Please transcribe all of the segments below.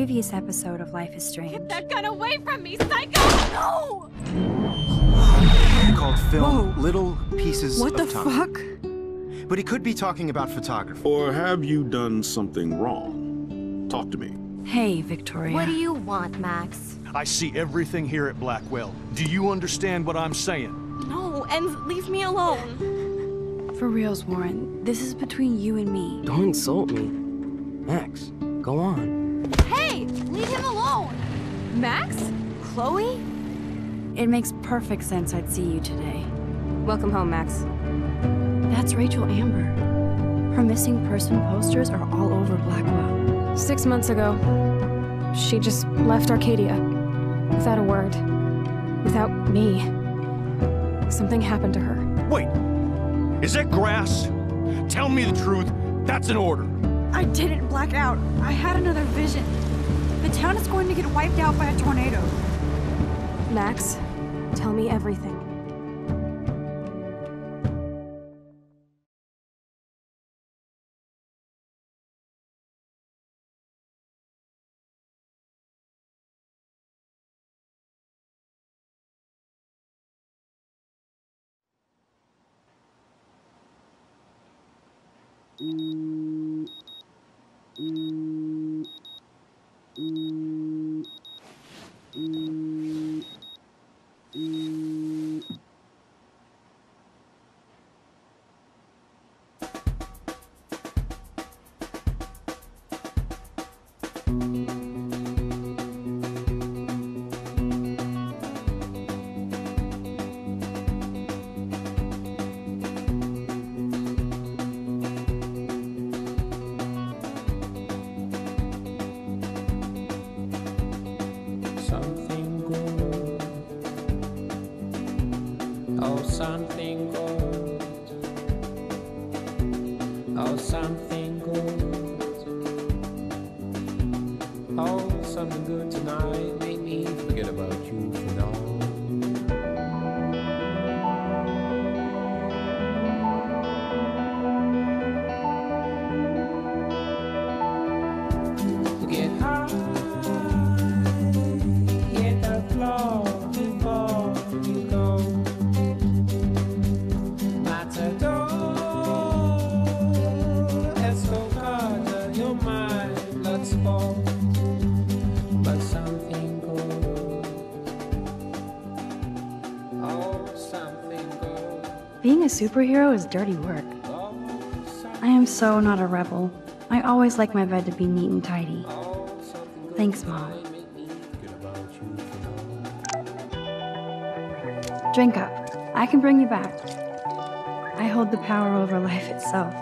In the previous episode of Life is Strange. Get that gun away from me, psycho! No! Called film Little Pieces What the of Time. fuck? But he could be talking about photography. Or have you done something wrong? Talk to me. Hey, Victoria. What do you want, Max? I see everything here at Blackwell. Do you understand what I'm saying? No, and leave me alone. For reals, Warren, this is between you and me. Don't insult me. Max, go on. Max? Chloe? It makes perfect sense I'd see you today. Welcome home, Max. That's Rachel Amber. Her missing person posters are all over Blackwell. Six months ago, she just left Arcadia. Without a word. Without me. Something happened to her. Wait, is that grass? Tell me the truth. That's an order. I didn't black out. I had another vision. The town is going to get wiped out by a tornado. Max, tell me everything. Superhero is dirty work. I am so not a rebel. I always like my bed to be neat and tidy. Thanks, Mom. Drink up. I can bring you back. I hold the power over life itself.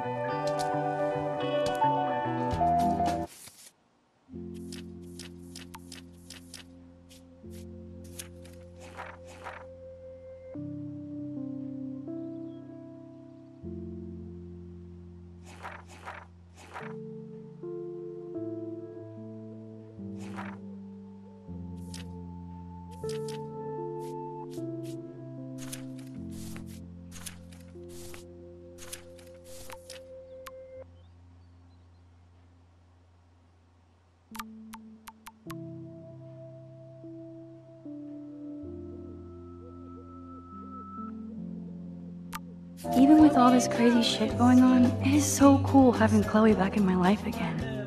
Crazy shit going on, it is so cool having Chloe back in my life again.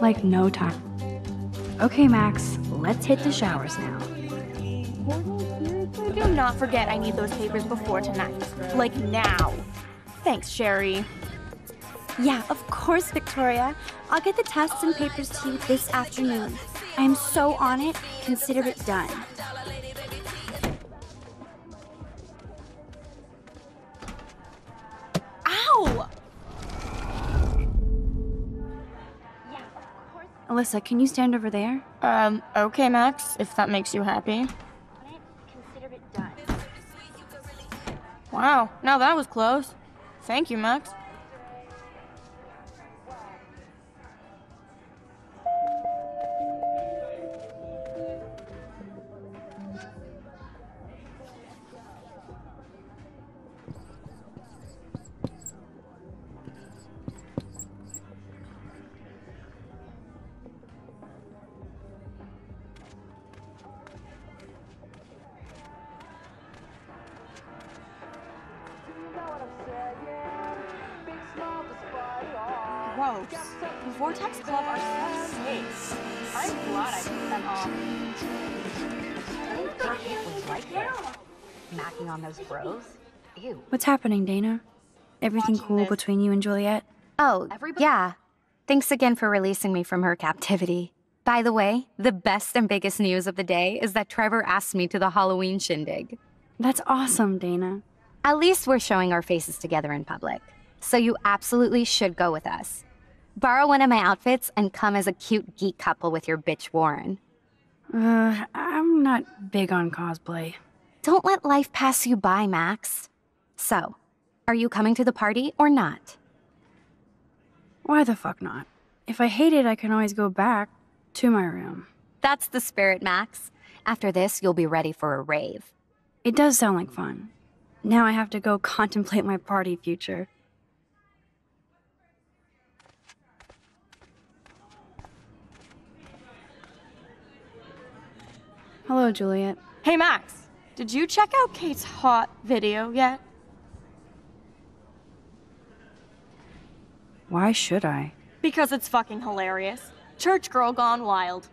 Like no time. Okay, Max, let's hit the showers now. Do not forget I need those papers before tonight. Like now. Thanks, Sherry. Yeah, of course, Victoria. I'll get the tests and papers to you this afternoon. I am so on it. Consider it done. Alyssa, can you stand over there? Um, okay, Max, if that makes you happy. Consider it done. Wow, now that was close. Thank you, Max. What's happening, Dana? Everything cool between you and Juliet? Oh, yeah. Thanks again for releasing me from her captivity. By the way, the best and biggest news of the day is that Trevor asked me to the Halloween shindig. That's awesome, Dana. At least we're showing our faces together in public. So you absolutely should go with us. Borrow one of my outfits and come as a cute geek couple with your bitch Warren. Uh, I'm not big on cosplay. Don't let life pass you by, Max. So, are you coming to the party or not? Why the fuck not? If I hate it, I can always go back to my room. That's the spirit, Max. After this, you'll be ready for a rave. It does sound like fun. Now I have to go contemplate my party future. Hello, Juliet. Hey, Max. Did you check out Kate's hot video yet? Why should I? Because it's fucking hilarious. Church girl gone wild.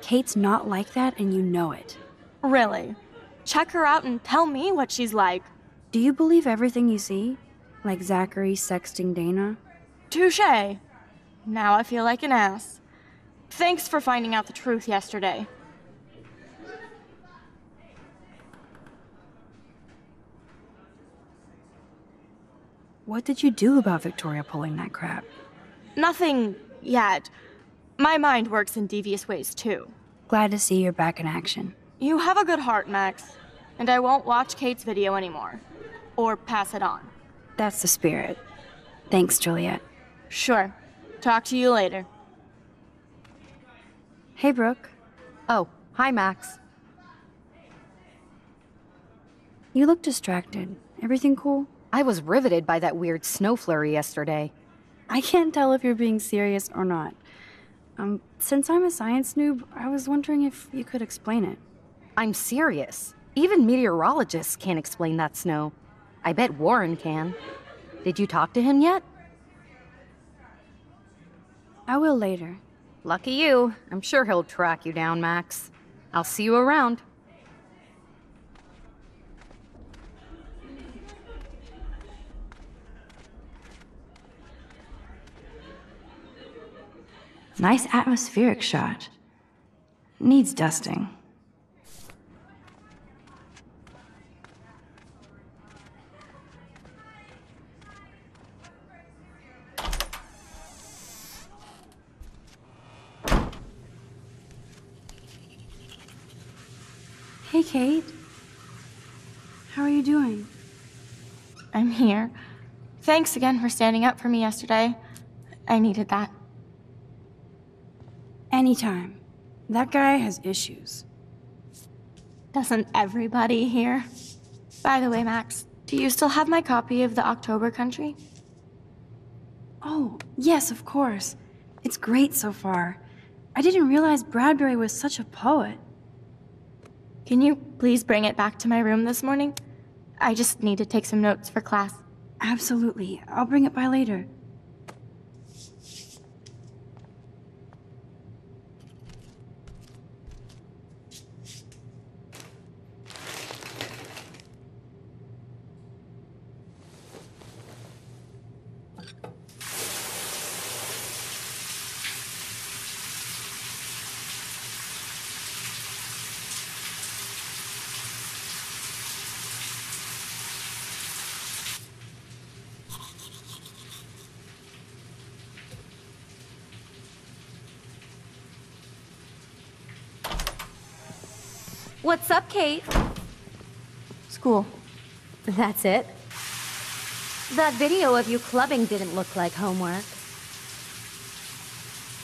Kate's not like that, and you know it. Really? Check her out and tell me what she's like. Do you believe everything you see? Like Zachary sexting Dana? Touche. Now I feel like an ass. Thanks for finding out the truth yesterday. What did you do about Victoria pulling that crap? Nothing yet. My mind works in devious ways too. Glad to see you're back in action. You have a good heart, Max. And I won't watch Kate's video anymore. Or pass it on. That's the spirit. Thanks, Juliet. Sure. Talk to you later. Hey, Brooke. Oh, hi, Max. You look distracted. Everything cool? I was riveted by that weird snow flurry yesterday. I can't tell if you're being serious or not. Um, since I'm a science noob, I was wondering if you could explain it. I'm serious. Even meteorologists can't explain that snow. I bet Warren can. Did you talk to him yet? I will later. Lucky you. I'm sure he'll track you down, Max. I'll see you around. Nice atmospheric shot. Needs dusting. Hey, Kate. How are you doing? I'm here. Thanks again for standing up for me yesterday. I needed that. Anytime. That guy has issues. Doesn't everybody here? By the way, Max, do you still have my copy of The October Country? Oh, yes, of course. It's great so far. I didn't realize Bradbury was such a poet. Can you please bring it back to my room this morning? I just need to take some notes for class. Absolutely. I'll bring it by later. What's up, Kate? School. That's it? That video of you clubbing didn't look like homework.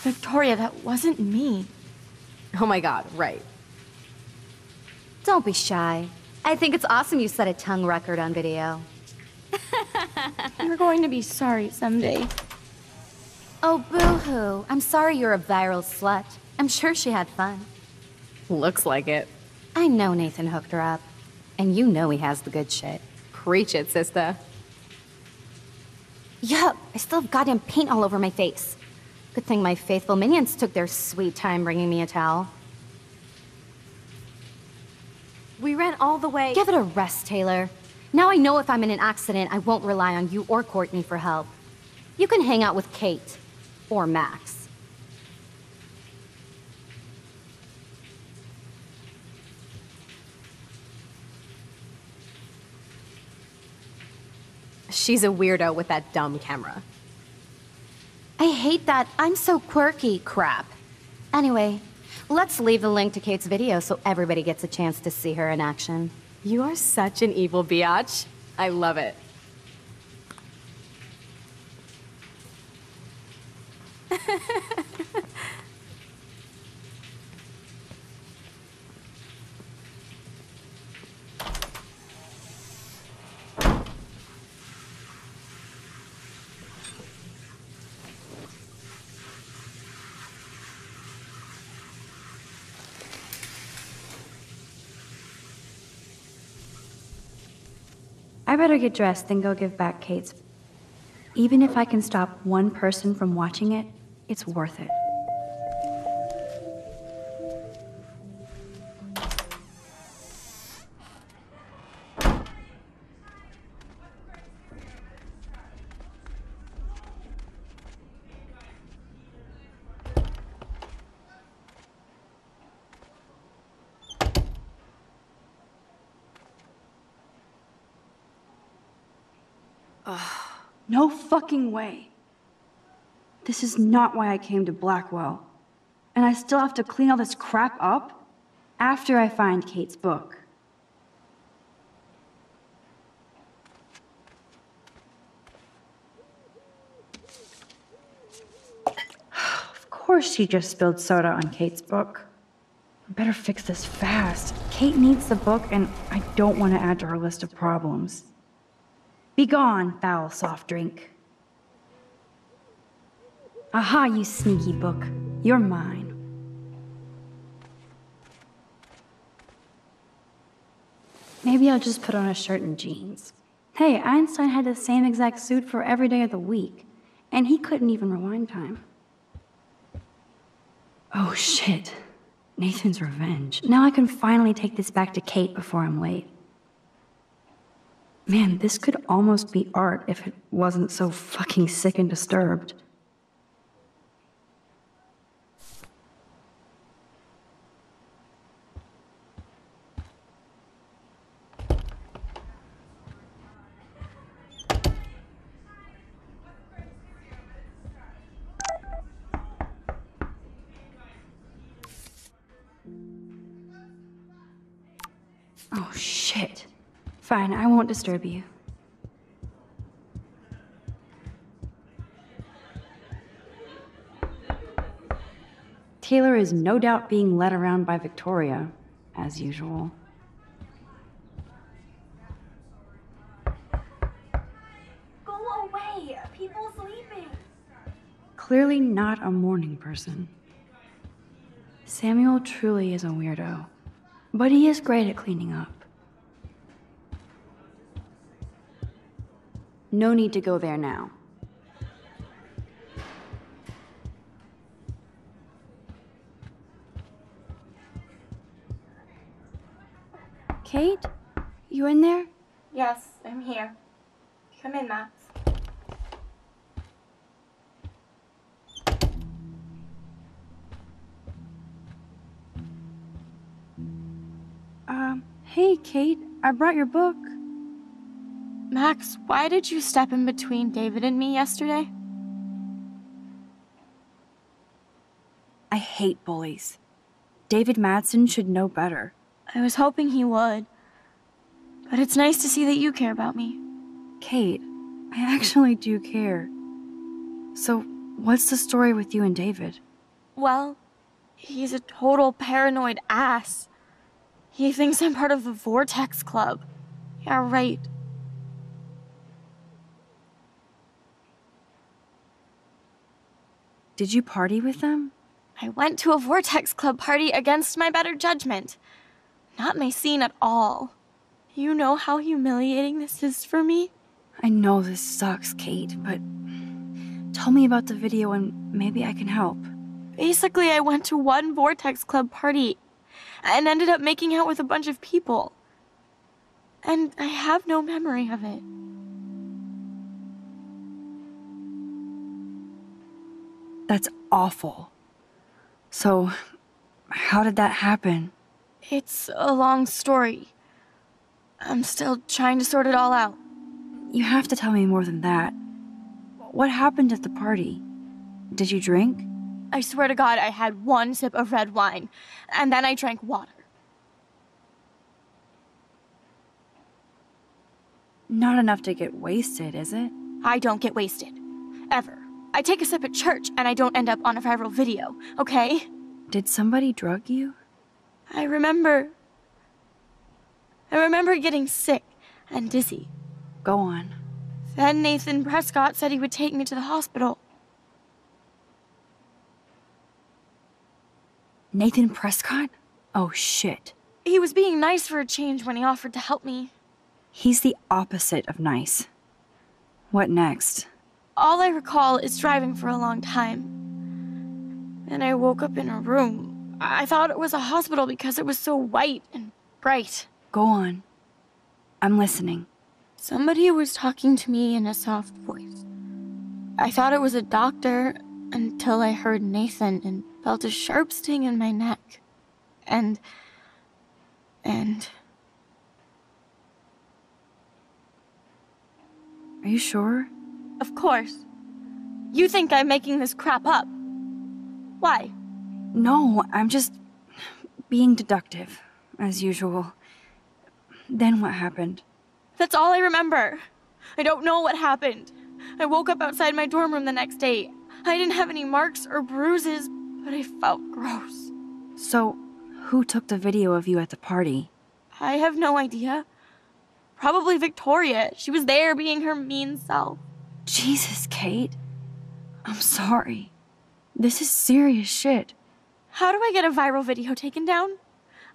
Victoria, that wasn't me. Oh my god, right. Don't be shy. I think it's awesome you set a tongue record on video. You're going to be sorry someday. Oh, boo-hoo. I'm sorry you're a viral slut. I'm sure she had fun. Looks like it. I know Nathan hooked her up. And you know he has the good shit. Preach it, sister. Yup, I still have goddamn paint all over my face. Good thing my faithful minions took their sweet time bringing me a towel. We ran all the way. Give it a rest, Taylor. Now I know if I'm in an accident, I won't rely on you or Courtney for help. You can hang out with Kate. Or Max. She's a weirdo with that dumb camera. I hate that I'm so quirky crap. Anyway, let's leave the link to Kate's video so everybody gets a chance to see her in action. You are such an evil biatch. I love it. I better get dressed and go give back Kate's. Even if I can stop one person from watching it, it's worth it. Fucking way. This is not why I came to Blackwell. And I still have to clean all this crap up after I find Kate's book. of course she just spilled soda on Kate's book. I better fix this fast. Kate needs the book, and I don't want to add to her list of problems. Begone, foul soft drink. Aha, you sneaky book. You're mine. Maybe I'll just put on a shirt and jeans. Hey, Einstein had the same exact suit for every day of the week, and he couldn't even rewind time. Oh shit. Nathan's revenge. Now I can finally take this back to Kate before I'm late. Man, this could almost be art if it wasn't so fucking sick and disturbed. Fine, I won't disturb you. Taylor is no doubt being led around by Victoria, as usual. Go away! People sleeping! Clearly not a morning person. Samuel truly is a weirdo, but he is great at cleaning up. No need to go there now. Kate? You in there? Yes, I'm here. Come in, Max. Um, hey, Kate. I brought your book. Max, why did you step in between David and me yesterday? I hate bullies. David Madsen should know better. I was hoping he would. But it's nice to see that you care about me. Kate, I actually do care. So, what's the story with you and David? Well, he's a total paranoid ass. He thinks I'm part of the Vortex Club. Yeah, right. Did you party with them? I went to a Vortex Club party against my better judgment. Not my scene at all. You know how humiliating this is for me? I know this sucks, Kate, but Tell me about the video and maybe I can help. Basically, I went to one Vortex Club party and ended up making out with a bunch of people. And I have no memory of it. That's awful. So, how did that happen? It's a long story. I'm still trying to sort it all out. You have to tell me more than that. What happened at the party? Did you drink? I swear to God, I had one sip of red wine, and then I drank water. Not enough to get wasted, is it? I don't get wasted. Ever. I take a sip at church, and I don't end up on a viral video, okay? Did somebody drug you? I remember. I remember getting sick and dizzy. Go on. Then Nathan Prescott said he would take me to the hospital. Nathan Prescott? Oh shit. He was being nice for a change when he offered to help me. He's the opposite of nice. What next? All I recall is driving for a long time. Then I woke up in a room. I thought it was a hospital because it was so white and bright. Go on. I'm listening. Somebody was talking to me in a soft voice. I thought it was a doctor until I heard Nathan and felt a sharp sting in my neck. And. and. Are you sure? Of course. You think I'm making this crap up. Why? No, I'm just being deductive, as usual. Then what happened? That's all I remember. I don't know what happened. I woke up outside my dorm room the next day. I didn't have any marks or bruises, but I felt gross. So, who took the video of you at the party? I have no idea. Probably Victoria. She was there being her mean self. Jesus, Kate. I'm sorry. This is serious shit. How do I get a viral video taken down?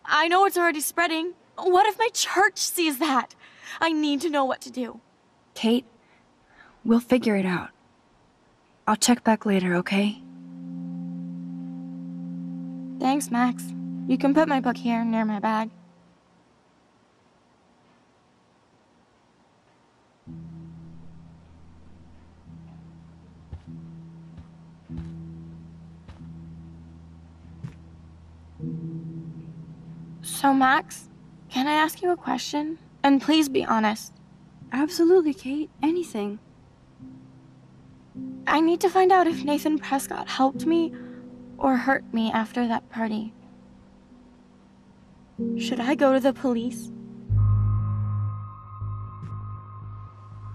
I know it's already spreading. What if my church sees that? I need to know what to do. Kate, we'll figure it out. I'll check back later, okay? Thanks, Max. You can put my book here near my bag. So, Max, can I ask you a question? And please be honest. Absolutely, Kate. Anything. I need to find out if Nathan Prescott helped me or hurt me after that party. Should I go to the police?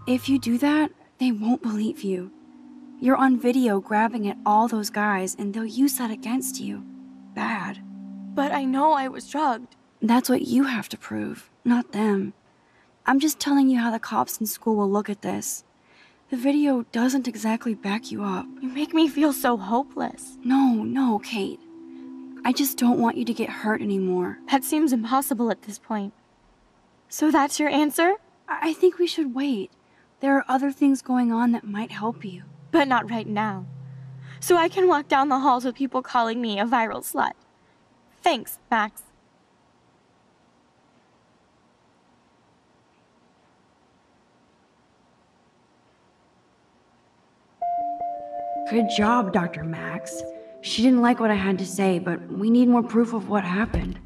If you do that, they won't believe you. You're on video grabbing at all those guys, and they'll use that against you. Bad. But I know I was drugged. That's what you have to prove, not them. I'm just telling you how the cops in school will look at this. The video doesn't exactly back you up. You make me feel so hopeless. No, no, Kate. I just don't want you to get hurt anymore. That seems impossible at this point. So that's your answer? I think we should wait. There are other things going on that might help you. But not right now. So I can walk down the halls with people calling me a viral slut. Thanks, Max. Good job, Dr. Max. She didn't like what I had to say, but we need more proof of what happened.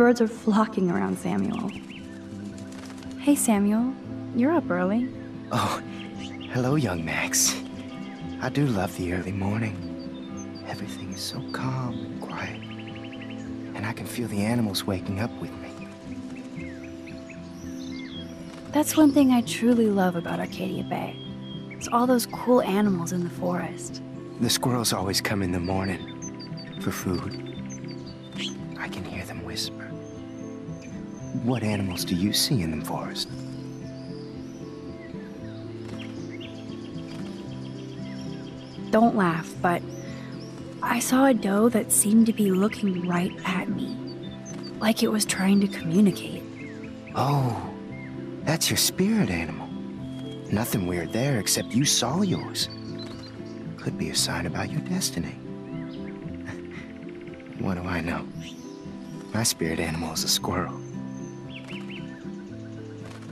Birds are flocking around Samuel. Hey, Samuel. You're up early. Oh, Hello, young Max. I do love the early morning. Everything is so calm and quiet. And I can feel the animals waking up with me. That's one thing I truly love about Arcadia Bay. It's all those cool animals in the forest. The squirrels always come in the morning for food. What animals do you see in the forest? Don't laugh, but I saw a doe that seemed to be looking right at me. Like it was trying to communicate. Oh, that's your spirit animal. Nothing weird there except you saw yours. Could be a sign about your destiny. what do I know? My spirit animal is a squirrel.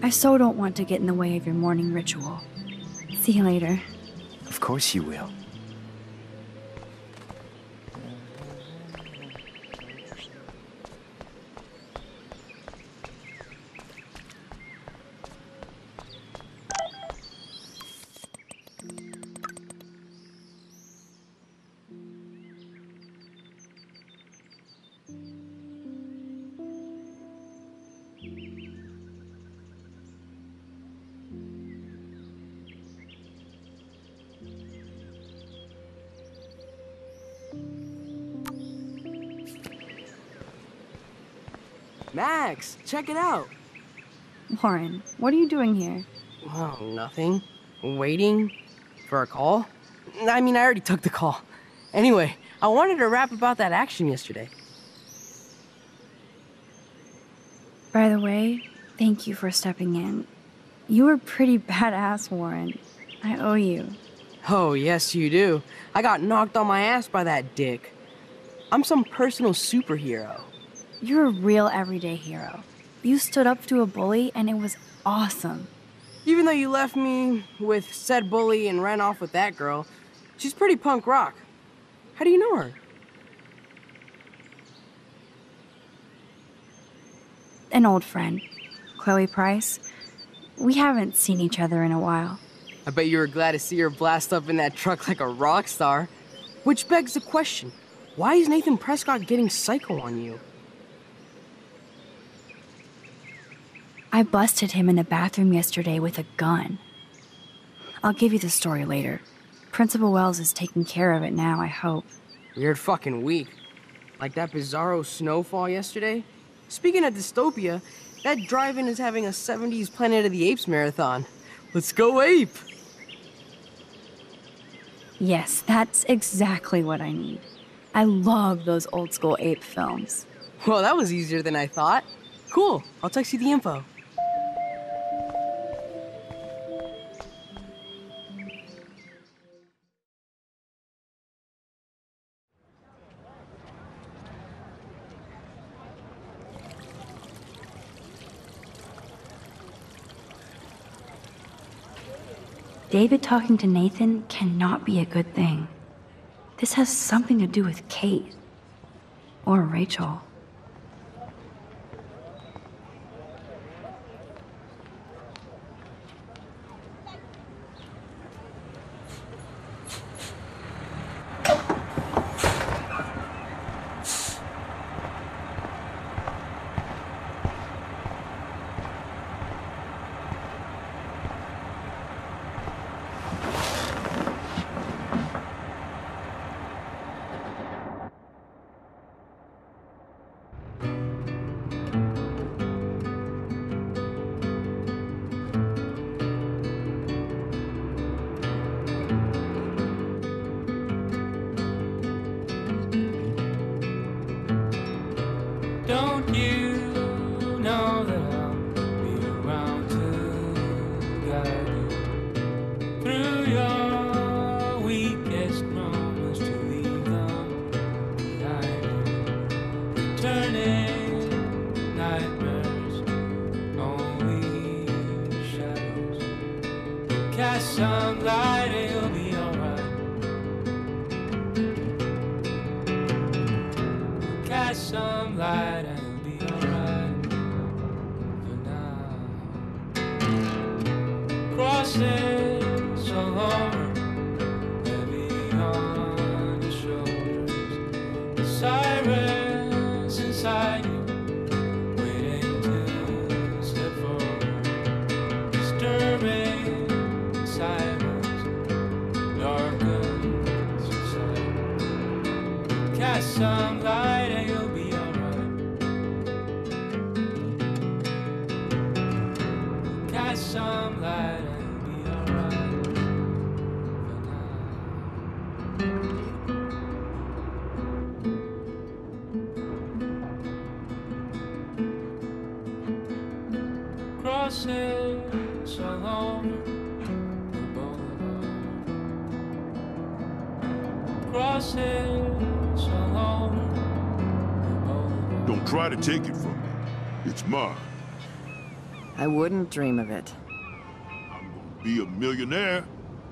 I so don't want to get in the way of your morning ritual. See you later. Of course you will. Max, check it out. Warren, what are you doing here? Oh, nothing. Waiting for a call? I mean, I already took the call. Anyway, I wanted to rap about that action yesterday. By the way, thank you for stepping in. You were pretty badass, Warren. I owe you. Oh, yes, you do. I got knocked on my ass by that dick. I'm some personal superhero. You're a real everyday hero. You stood up to a bully, and it was awesome. Even though you left me with said bully and ran off with that girl, she's pretty punk rock. How do you know her? An old friend, Chloe Price. We haven't seen each other in a while. I bet you were glad to see her blast up in that truck like a rock star. Which begs the question why is Nathan Prescott getting psycho on you? I busted him in a bathroom yesterday with a gun. I'll give you the story later. Principal Wells is taking care of it now, I hope. Weird fucking week. Like that bizarro snowfall yesterday? Speaking of dystopia, that drive-in is having a 70s Planet of the Apes marathon. Let's go ape! Yes, that's exactly what I need. I love those old school ape films. Well, that was easier than I thought. Cool, I'll text you the info. David talking to Nathan cannot be a good thing. This has something to do with Kate. Or Rachel. I wouldn't dream of it. I'm gonna Be a millionaire.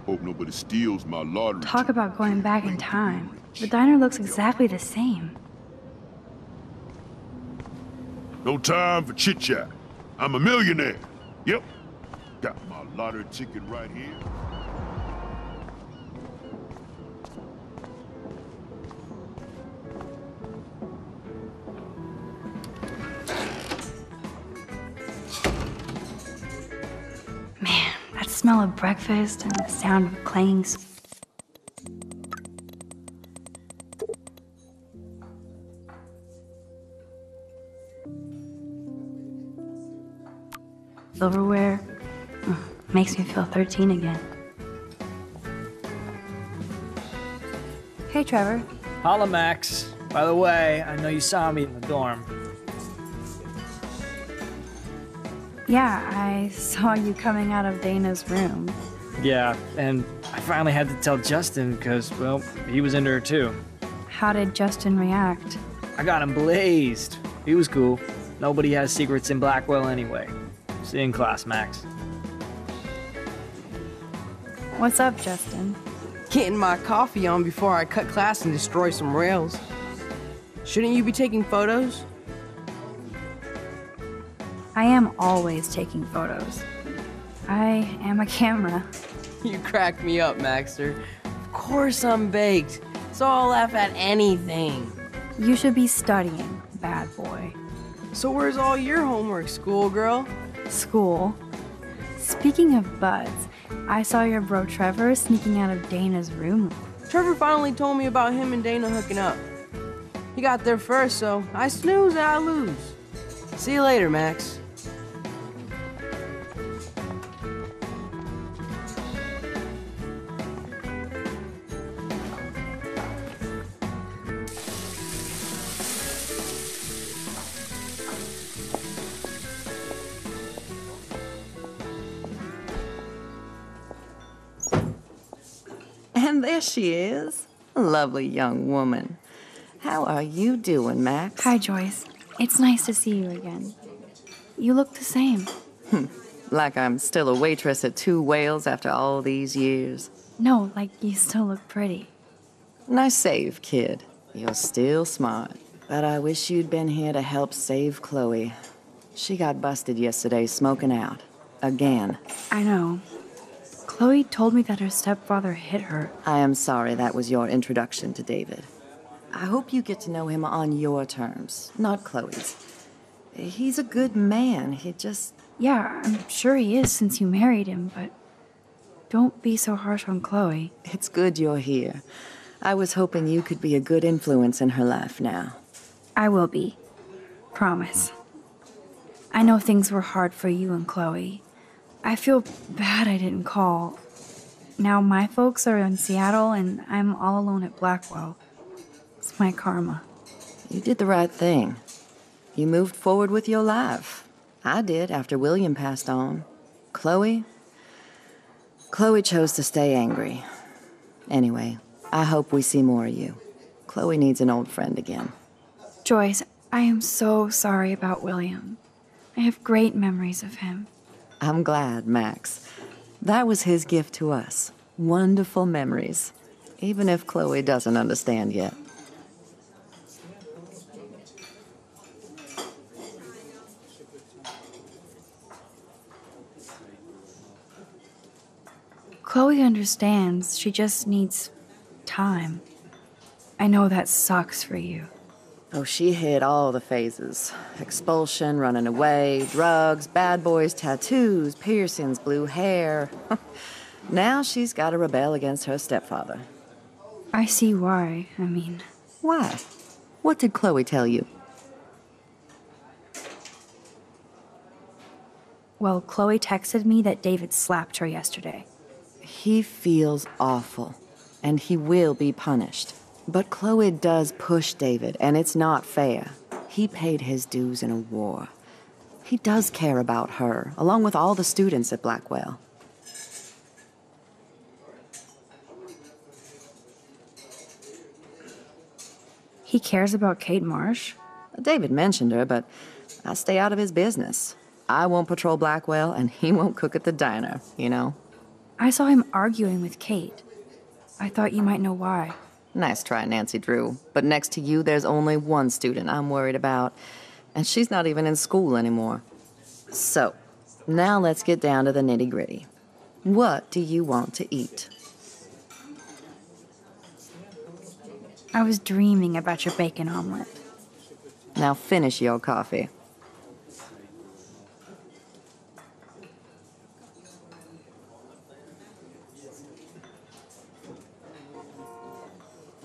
Hope nobody steals my lottery. Talk about going back in time. The diner looks exactly the same. No time for chit chat. I'm a millionaire. Yep. Got my lottery ticket right here. Smell of breakfast and the sound of clanging. Silverware makes me feel 13 again. Hey, Trevor. Holla, Max. By the way, I know you saw me in the dorm. Yeah, I saw you coming out of Dana's room. Yeah, and I finally had to tell Justin because, well, he was into her too. How did Justin react? I got him blazed. He was cool. Nobody has secrets in Blackwell anyway. See you in class, Max. What's up, Justin? Getting my coffee on before I cut class and destroy some rails. Shouldn't you be taking photos? I am always taking photos. I am a camera. You crack me up, Maxter. Of course I'm baked, so I'll laugh at anything. You should be studying, bad boy. So where's all your homework, schoolgirl? School. Speaking of buds, I saw your bro Trevor sneaking out of Dana's room. Trevor finally told me about him and Dana hooking up. He got there first, so I snooze and I lose. See you later, Max. There she is. A lovely young woman. How are you doing, Max? Hi, Joyce. It's nice to see you again. You look the same. Hmm, like I'm still a waitress at Two Whales after all these years. No, like you still look pretty. Nice save, kid. You're still smart. But I wish you'd been here to help save Chloe. She got busted yesterday smoking out. Again. I know. Chloe told me that her stepfather hit her. I am sorry that was your introduction to David. I hope you get to know him on your terms, not Chloe's. He's a good man. He just. Yeah, I'm sure he is since you married him, but don't be so harsh on Chloe. It's good you're here. I was hoping you could be a good influence in her life now. I will be. Promise. I know things were hard for you and Chloe. I feel bad I didn't call. Now my folks are in Seattle and I'm all alone at Blackwell. It's my karma. You did the right thing. You moved forward with your life. I did after William passed on. Chloe? Chloe chose to stay angry. Anyway, I hope we see more of you. Chloe needs an old friend again. Joyce, I am so sorry about William. I have great memories of him. I'm glad, Max. That was his gift to us. Wonderful memories. Even if Chloe doesn't understand yet. Chloe understands. She just needs time. I know that sucks for you. Oh, she hit all the phases expulsion, running away, drugs, bad boys, tattoos, piercings, blue hair. now she's got to rebel against her stepfather. I see why. I mean, Why? What did Chloe tell you? Well, Chloe texted me that David slapped her yesterday. He feels awful, and he will be punished. But Chloe does push David, and it's not fair. He paid his dues in a war. He does care about her, along with all the students at Blackwell. He cares about Kate Marsh? David mentioned her, but I stay out of his business. I won't patrol Blackwell, and he won't cook at the diner, you know? I saw him arguing with Kate. I thought you might know why. Nice try, Nancy Drew. But next to you, there's only one student I'm worried about, and she's not even in school anymore. So, now let's get down to the nitty gritty. What do you want to eat? I was dreaming about your bacon omelet. Now finish your coffee.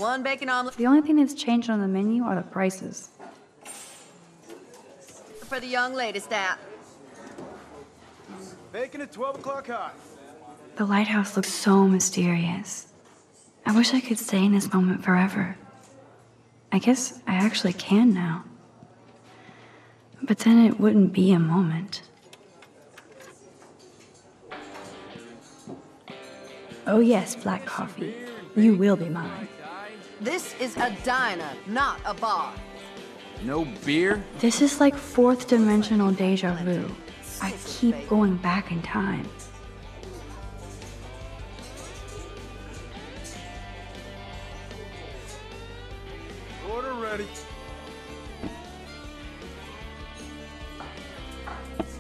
One bacon omelet The only thing that's changed on the menu are the prices. for the young ladies, that. Bacon at 12 o'clock hot. The lighthouse looks so mysterious. I wish I could stay in this moment forever. I guess I actually can now. But then it wouldn't be a moment. Oh, yes, black coffee. You will be mine. This is a diner, not a bar. No beer? This is like fourth dimensional deja vu. I keep going back in time. Order ready.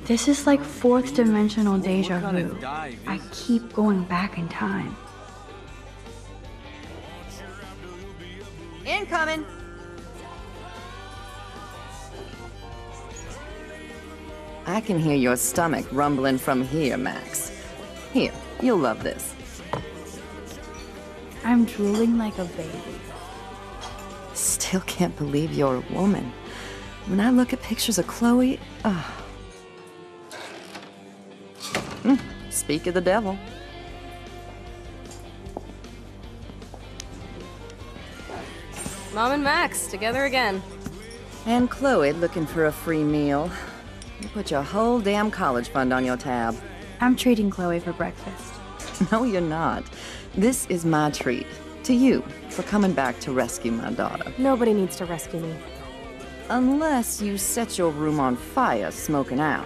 This is like fourth dimensional deja vu. I keep going back in time. Incoming. I can hear your stomach rumbling from here, Max. Here, you'll love this. I'm drooling like a baby. Still can't believe you're a woman. When I look at pictures of Chloe, ah. Hmm, Speak of the devil. Mom and Max, together again. And Chloe looking for a free meal. You put your whole damn college fund on your tab. I'm treating Chloe for breakfast. No, you're not. This is my treat. To you, for coming back to rescue my daughter. Nobody needs to rescue me. Unless you set your room on fire smoking out.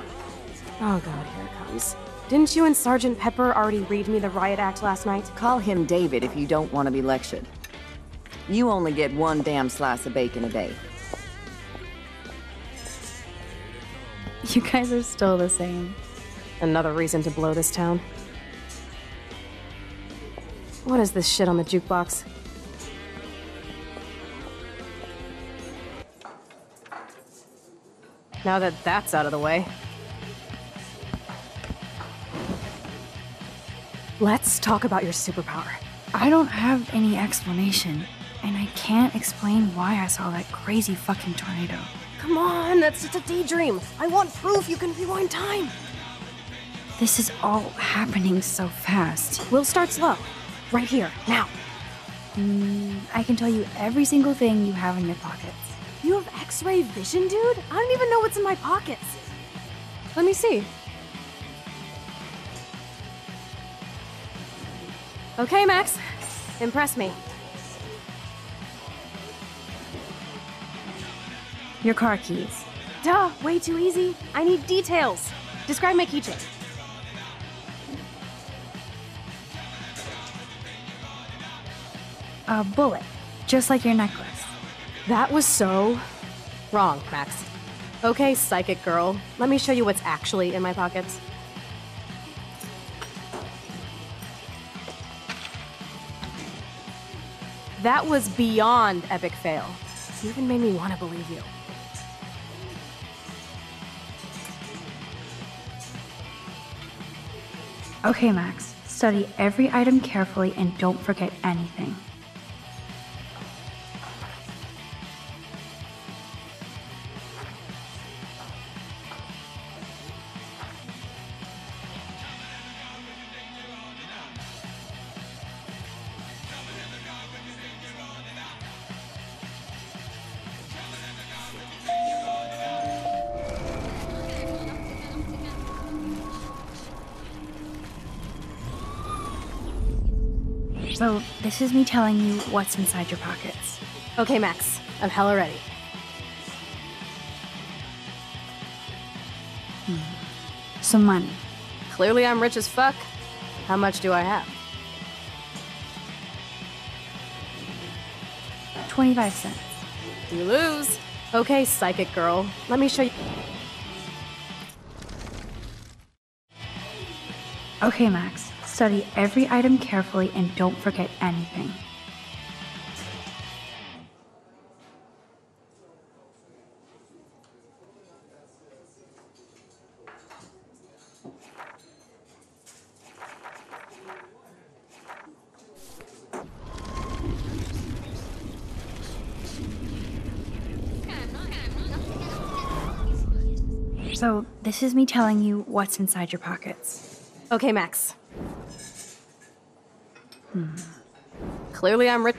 Oh god, here it comes. Didn't you and Sergeant Pepper already read me the riot act last night? Call him David if you don't want to be lectured. You only get one damn slice of bacon a day. You guys are still the same. Another reason to blow this town. What is this shit on the jukebox? Now that that's out of the way. Let's talk about your superpower. I don't have any explanation, and I can't explain why I saw that crazy fucking tornado. Come on, that's just a daydream. I want proof you can rewind time. This is all happening so fast. We'll start slow. Right here, now. Mm, I can tell you every single thing you have in your pockets. You have x-ray vision, dude? I don't even know what's in my pockets. Let me see. Okay, Max. Impress me. Your car keys. Duh, way too easy. I need details. Describe my keychain. A bullet, just like your necklace. That was so wrong, Max. Okay, psychic girl. Let me show you what's actually in my pockets. That was beyond epic fail. You even made me want to believe you. Okay, Max. Study every item carefully and don't forget anything. This is me telling you what's inside your pockets. Okay, Max. I'm hella ready. Hmm. Some money. Clearly, I'm rich as fuck. How much do I have? 25 cents. You lose. Okay, psychic girl. Let me show you. Okay, Max. Study every item carefully and don't forget anything. So, this is me telling you what's inside your pockets. Okay, Max. Hmm. Clearly, I'm rich.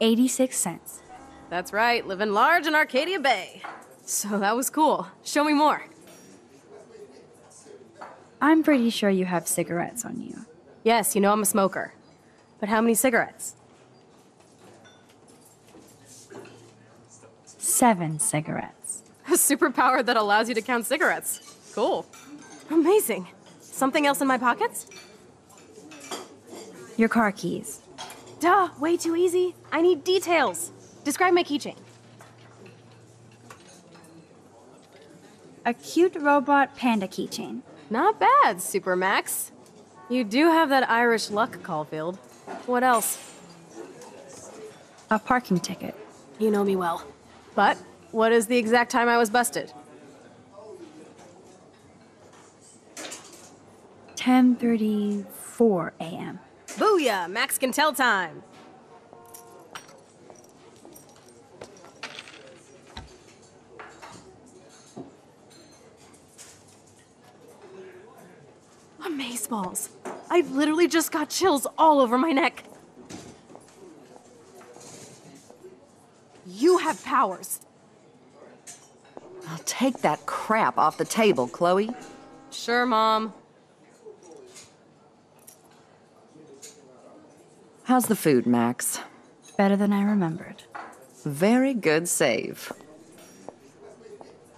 Eighty-six cents. That's right, living large in Arcadia Bay. So that was cool. Show me more. I'm pretty sure you have cigarettes on you. Yes, you know I'm a smoker. But how many cigarettes? Seven cigarettes. A superpower that allows you to count cigarettes. Cool. Amazing. Something else in my pockets? Your car keys. Duh, way too easy. I need details. Describe my keychain. A cute robot panda keychain. Not bad, Super Max. You do have that Irish luck, Caulfield. What else? A parking ticket. You know me well. But what is the exact time I was busted? 10:34 a.m. Booyah! Max can tell time. Amazeballs. I've literally just got chills all over my neck. You have powers. I'll take that crap off the table, Chloe. Sure, Mom. How's the food, Max? Better than I remembered. Very good save.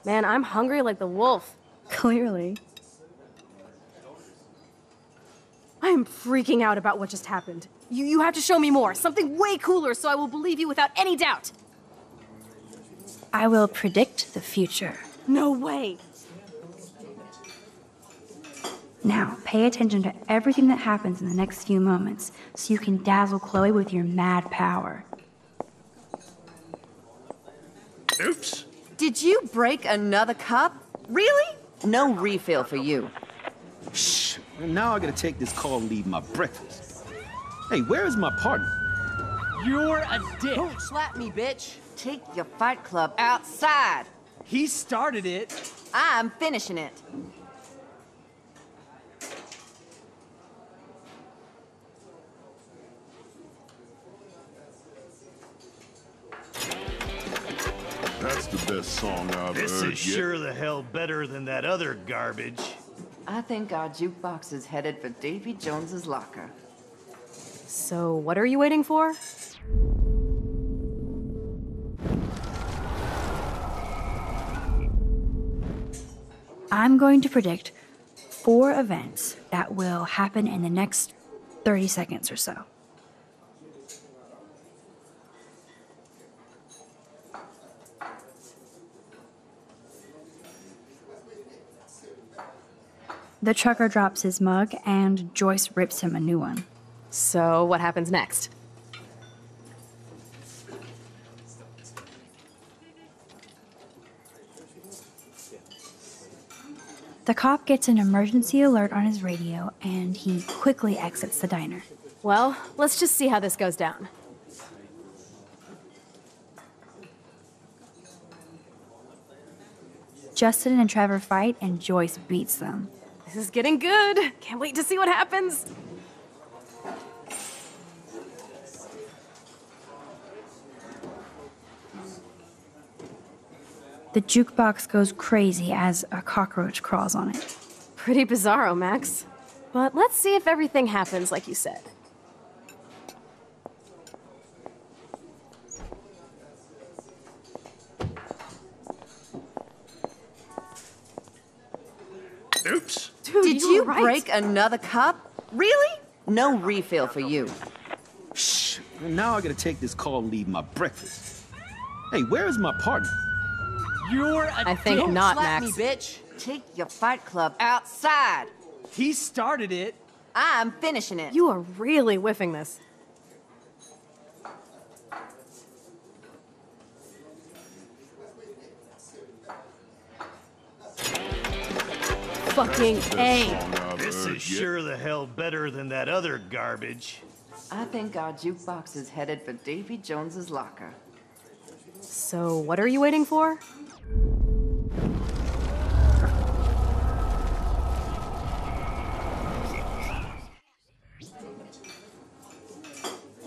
Man, I'm hungry like the wolf. Clearly. I am freaking out about what just happened. You, you have to show me more, something way cooler, so I will believe you without any doubt. I will predict the future. No way. Now, pay attention to everything that happens in the next few moments so you can dazzle Chloe with your mad power. Oops. Did you break another cup? Really? No refill for you. Shh. Now I gotta take this call and leave my breakfast. Hey, where is my partner? You're a dick. Don't slap me, bitch. Take your fight club outside. He started it. I'm finishing it. That's the best song I've This heard is yet. sure the hell better than that other garbage. I think our jukebox is headed for Davy Jones's locker. So, what are you waiting for? I'm going to predict four events that will happen in the next 30 seconds or so. The trucker drops his mug, and Joyce rips him a new one. So, what happens next? The cop gets an emergency alert on his radio, and he quickly exits the diner. Well, let's just see how this goes down. Justin and Trevor fight, and Joyce beats them. This is getting good. Can't wait to see what happens. The jukebox goes crazy as a cockroach crawls on it. Pretty bizarro, Max. But let's see if everything happens like you said. Oops. Dude, Did you you, right. break another cup? Really? No refill for you. Shh. Now I gotta take this call and leave my breakfast. Hey, where is my partner? You're a I think dick. not, slap Max. me, bitch. Take your fight club outside. He started it. I'm finishing it. You are really whiffing this. Fucking A. This is sure the hell better than that other garbage. I think our jukebox is headed for Davy Jones's locker. So, what are you waiting for?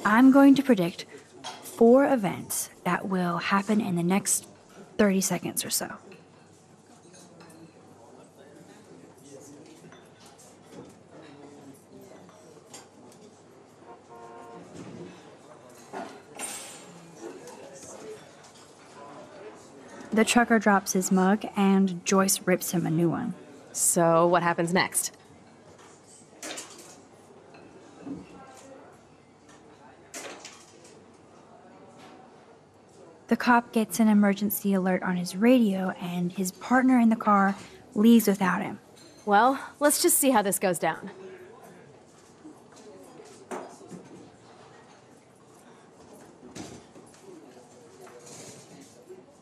I'm going to predict four events that will happen in the next 30 seconds or so. The trucker drops his mug and Joyce rips him a new one. So, what happens next? The cop gets an emergency alert on his radio, and his partner in the car leaves without him. Well, let's just see how this goes down.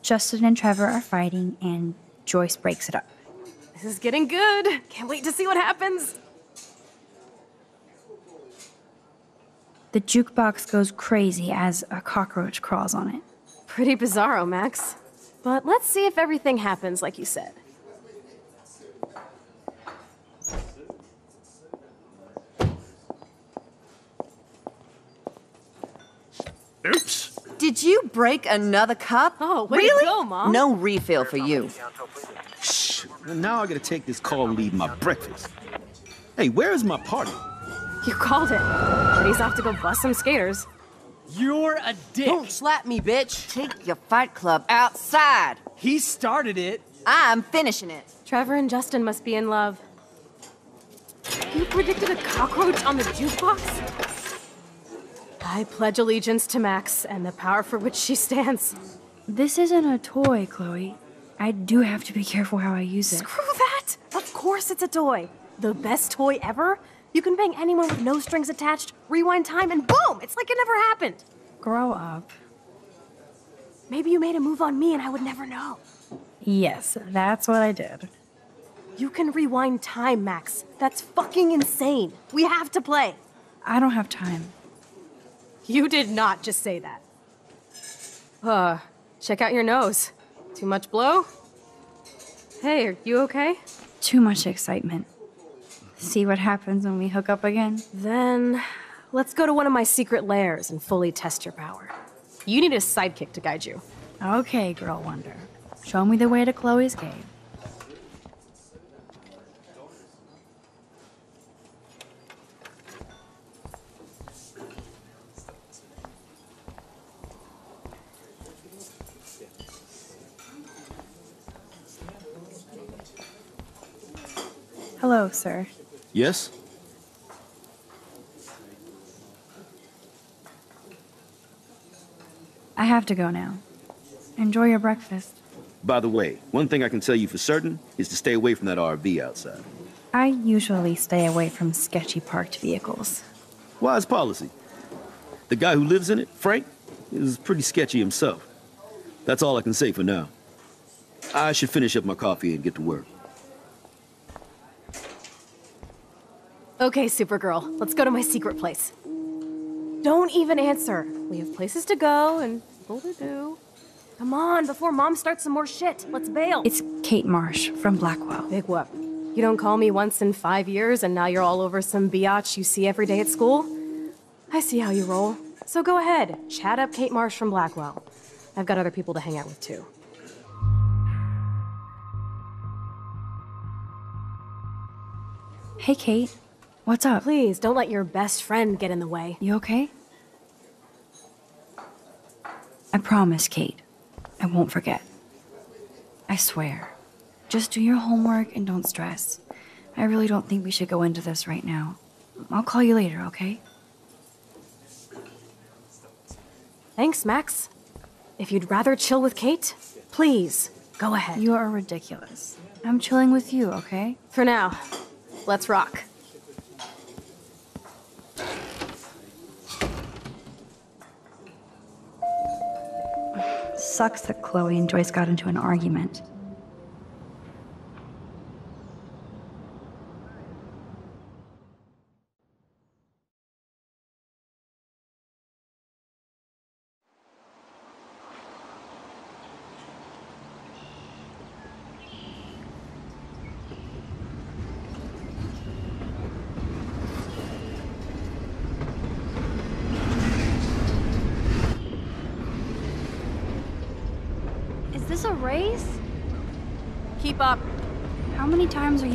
Justin and Trevor are fighting, and Joyce breaks it up. This is getting good. Can't wait to see what happens. The jukebox goes crazy as a cockroach crawls on it. Pretty bizarro, Max. But let's see if everything happens like you said. Oops. Did you break another cup? Oh, way to really? go, Mom. No refill for you. Shh. Now I gotta take this call and leave my breakfast. Hey, where is my party? You called it. But he's off to go bust some skaters. You're a dick. Don't slap me, bitch. Take your fight club outside. He started it. I'm finishing it. Trevor and Justin must be in love. You predicted a cockroach on the jukebox? I pledge allegiance to Max and the power for which she stands. This isn't a toy, Chloe. I do have to be careful how I use it. Screw that! Of course it's a toy. The best toy ever? You can bang anyone with no strings attached, rewind time, and boom! It's like it never happened. Grow up. Maybe you made a move on me and I would never know. Yes, that's what I did. You can rewind time, Max. That's fucking insane. We have to play. I don't have time. You did not just say that. Uh, check out your nose. Too much blow? Hey, are you okay? Too much excitement. See what happens when we hook up again? Then let's go to one of my secret lairs and fully test your power. You need a sidekick to guide you. Okay, Girl Wonder. Show me the way to Chloe's cave. Hello, sir. Yes? I have to go now. Enjoy your breakfast. By the way, one thing I can tell you for certain is to stay away from that RV outside. I usually stay away from sketchy parked vehicles. Wise policy. The guy who lives in it, Frank, is pretty sketchy himself. That's all I can say for now. I should finish up my coffee and get to work. Okay, Supergirl, let's go to my secret place. Don't even answer. We have places to go and people to do. Come on, before Mom starts some more shit, let's bail. It's Kate Marsh from Blackwell. Big whoop. You don't call me once in five years and now you're all over some biatch you see every day at school? I see how you roll. So go ahead, chat up Kate Marsh from Blackwell. I've got other people to hang out with too. Hey, Kate. What's up? Please, don't let your best friend get in the way. You okay? I promise, Kate. I won't forget. I swear. Just do your homework and don't stress. I really don't think we should go into this right now. I'll call you later, okay? Thanks, Max. If you'd rather chill with Kate, please, go ahead. You are ridiculous. I'm chilling with you, okay? For now, let's rock. Sucks that Chloe and Joyce got into an argument. Is this a race? Keep up. How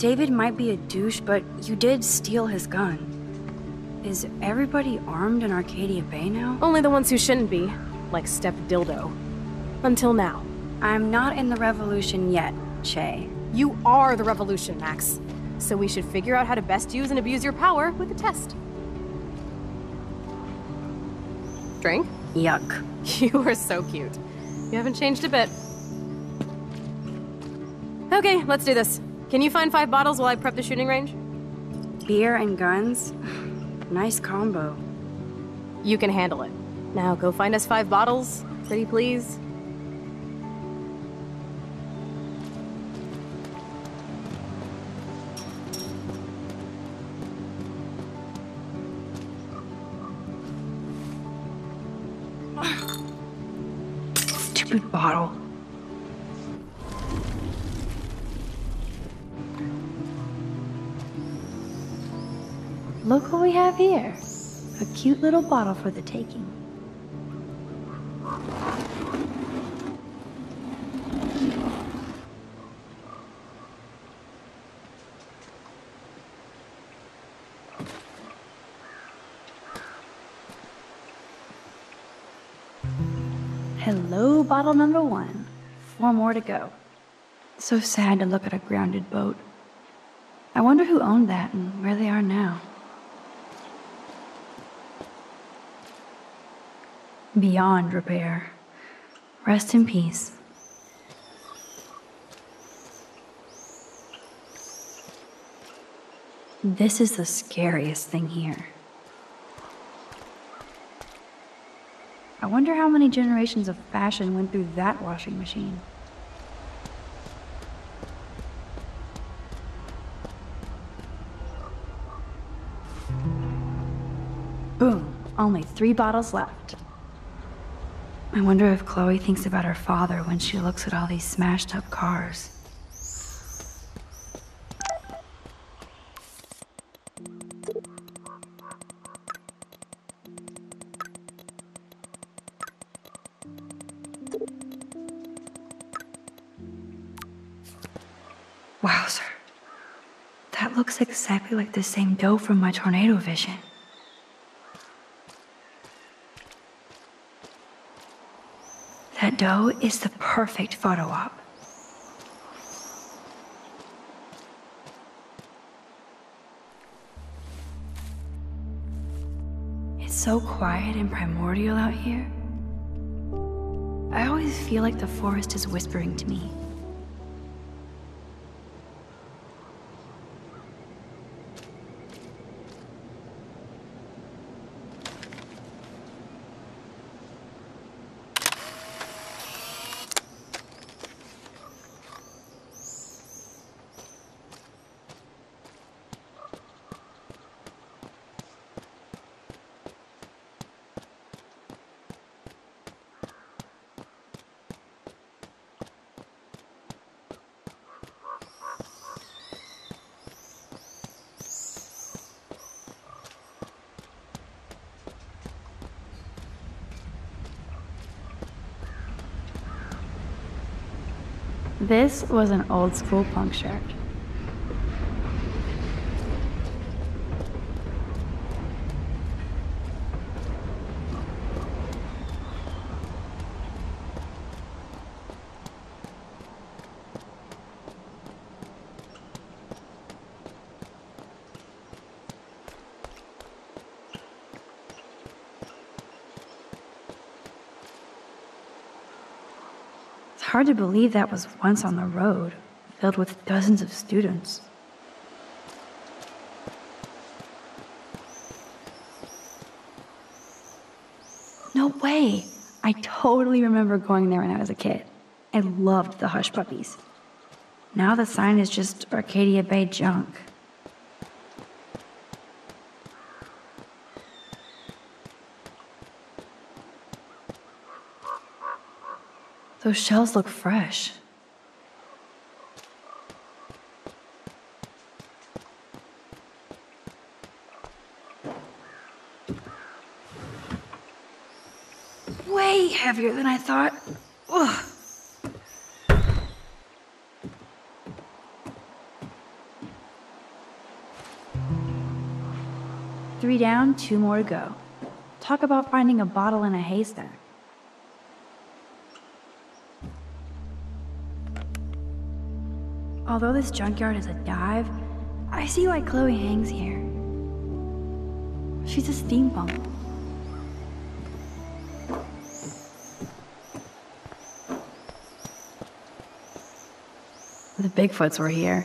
David might be a douche, but you did steal his gun. Is everybody armed in Arcadia Bay now? Only the ones who shouldn't be, like Step Dildo. Until now. I'm not in the revolution yet, Che. You are the revolution, Max. So we should figure out how to best use and abuse your power with a test. Drink? Yuck. You are so cute. You haven't changed a bit. Okay, let's do this. Can you find five bottles while I prep the shooting range? Beer and guns? Nice combo. You can handle it. Now go find us five bottles, pretty please. Stupid bottle. Here. A cute little bottle for the taking. Hello, bottle number one. Four more to go. So sad to look at a grounded boat. I wonder who owned that and where they are now. Beyond repair. Rest in peace. This is the scariest thing here. I wonder how many generations of fashion went through that washing machine. Boom, only three bottles left. I wonder if Chloe thinks about her father when she looks at all these smashed up cars. Wowzer. That looks exactly like the same doe from my tornado vision. That doe is the perfect photo op. It's so quiet and primordial out here. I always feel like the forest is whispering to me. This was an old school punk shirt. Hard to believe that was once on the road, filled with dozens of students. No way! I totally remember going there when I was a kid. I loved the Hush Puppies. Now the sign is just Arcadia Bay junk. Those shells look fresh. Way heavier than I thought. Ugh. Three down, two more to go. Talk about finding a bottle in a haystack. Although this junkyard is a dive, I see why Chloe hangs here. She's a steampunk. The Bigfoots were here.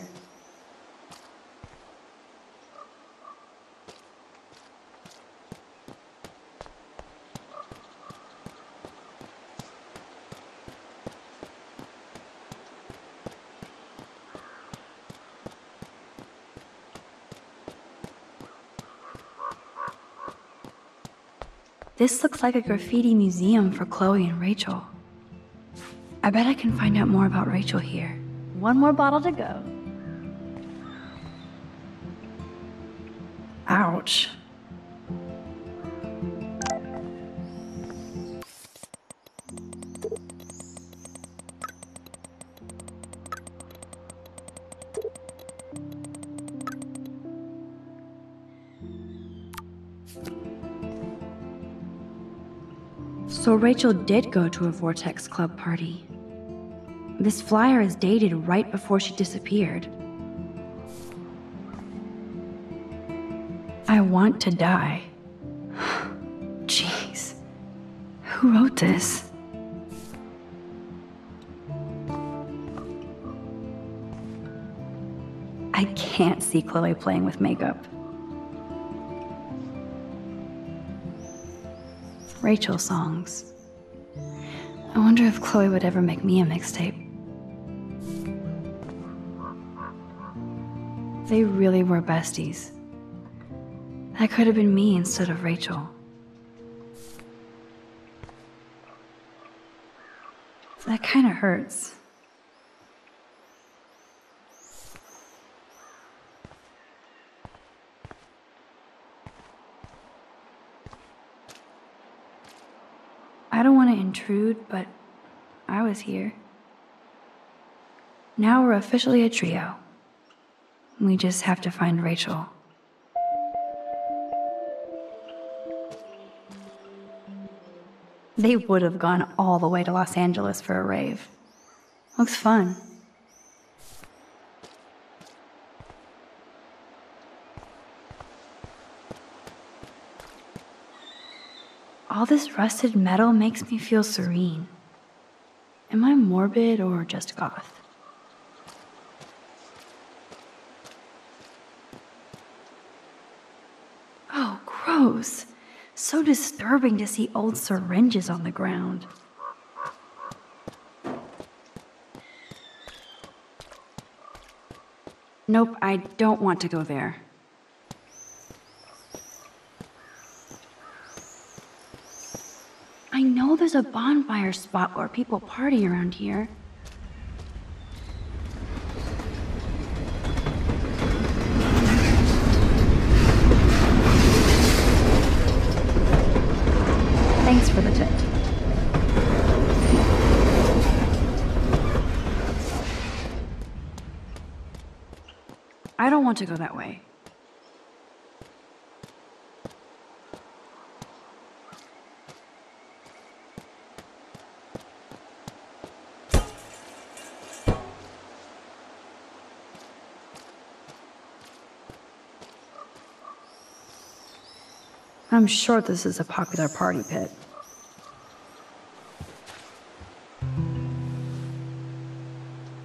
This looks like a graffiti museum for Chloe and Rachel. I bet I can find out more about Rachel here. One more bottle to go. Rachel did go to a Vortex Club party. This flyer is dated right before she disappeared. I want to die. Jeez. Who wrote this? I can't see Chloe playing with makeup. Rachel songs. Wonder if Chloe would ever make me a mixtape. They really were besties. That could have been me instead of Rachel. That kind of hurts. I don't want to intrude, but I was here. Now we're officially a trio. We just have to find Rachel. They would have gone all the way to Los Angeles for a rave. Looks fun. All this rusted metal makes me feel serene. Am I morbid or just goth? Oh, gross. So disturbing to see old syringes on the ground. Nope, I don't want to go there. a bonfire spot where people party around here. Thanks for the tip. I don't want to go that way. I'm sure this is a popular party pit.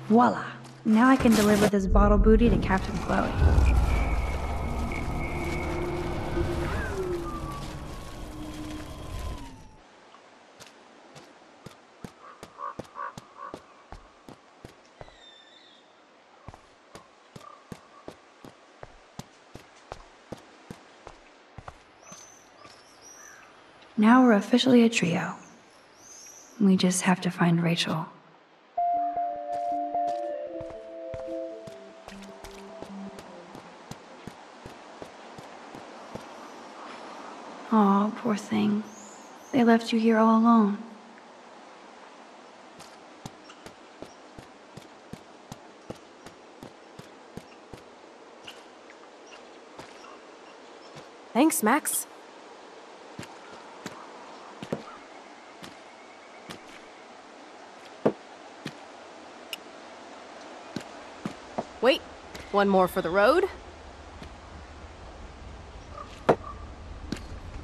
Voila! Now I can deliver this bottle booty to Captain Chloe. Now we're officially a trio. We just have to find Rachel. Aw, poor thing. They left you here all alone. Thanks, Max. Wait, one more for the road.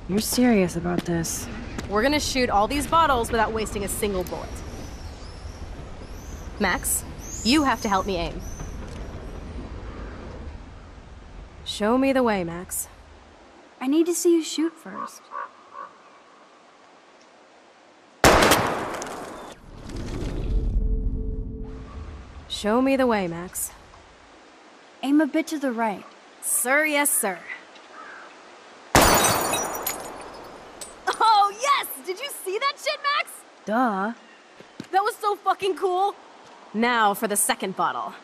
You're serious about this. We're gonna shoot all these bottles without wasting a single bullet. Max, you have to help me aim. Show me the way, Max. I need to see you shoot first. Show me the way, Max. Aim a bit to the right. Sir, yes, sir. Oh, yes! Did you see that shit, Max? Duh. That was so fucking cool! Now for the second bottle.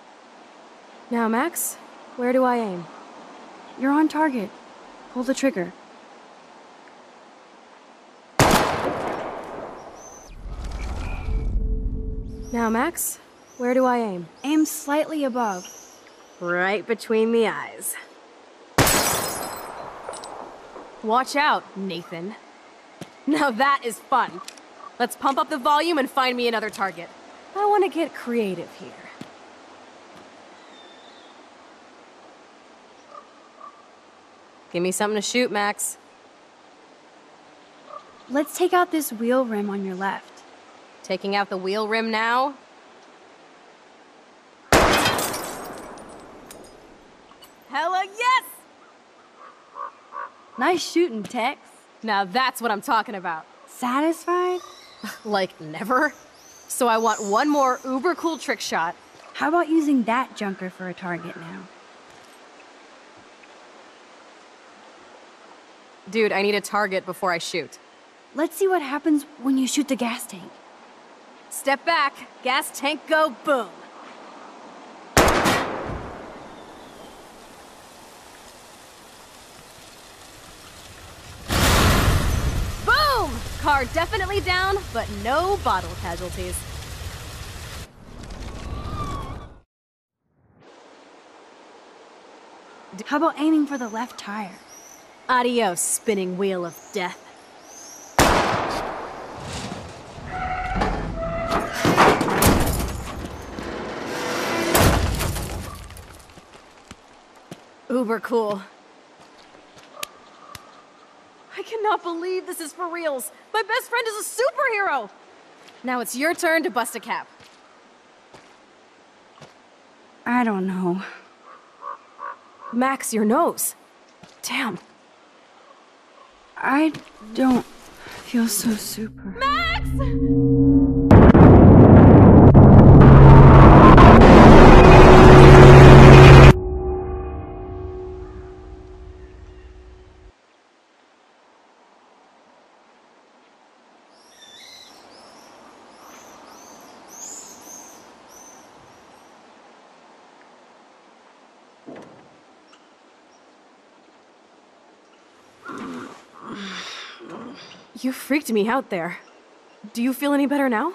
Now, Max, where do I aim? You're on target. Pull the trigger. Now, Max, where do I aim? Aim slightly above. Right between the eyes. Watch out, Nathan. Now that is fun. Let's pump up the volume and find me another target. I want to get creative here. Give me something to shoot, Max. Let's take out this wheel rim on your left. Taking out the wheel rim now? Yes! Nice shooting, Tex. Now that's what I'm talking about. Satisfied? like, never? So I want one more uber cool trick shot. How about using that junker for a target now? Dude, I need a target before I shoot. Let's see what happens when you shoot the gas tank. Step back, gas tank go, boom. Boom! Car definitely down, but no bottle casualties. How about aiming for the left tire? Adios, spinning wheel of death. Uber cool. I cannot believe this is for reals. My best friend is a superhero. Now it's your turn to bust a cap. I don't know. Max, your nose. Damn. I don't feel so super. Max! You freaked me out there. Do you feel any better now?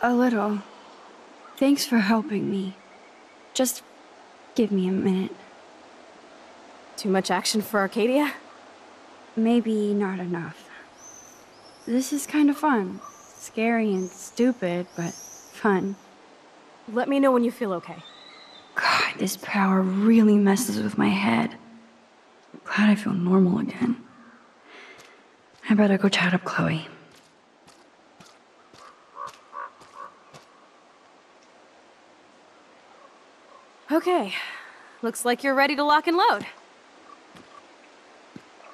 A little. Thanks for helping me. Just Give me a minute. Too much action for Arcadia? Maybe not enough. This is kind of fun. Scary and stupid, but fun. Let me know when you feel okay. God, this power really messes with my head. I'm glad I feel normal again. I better go chat up Chloe. Okay. Looks like you're ready to lock and load.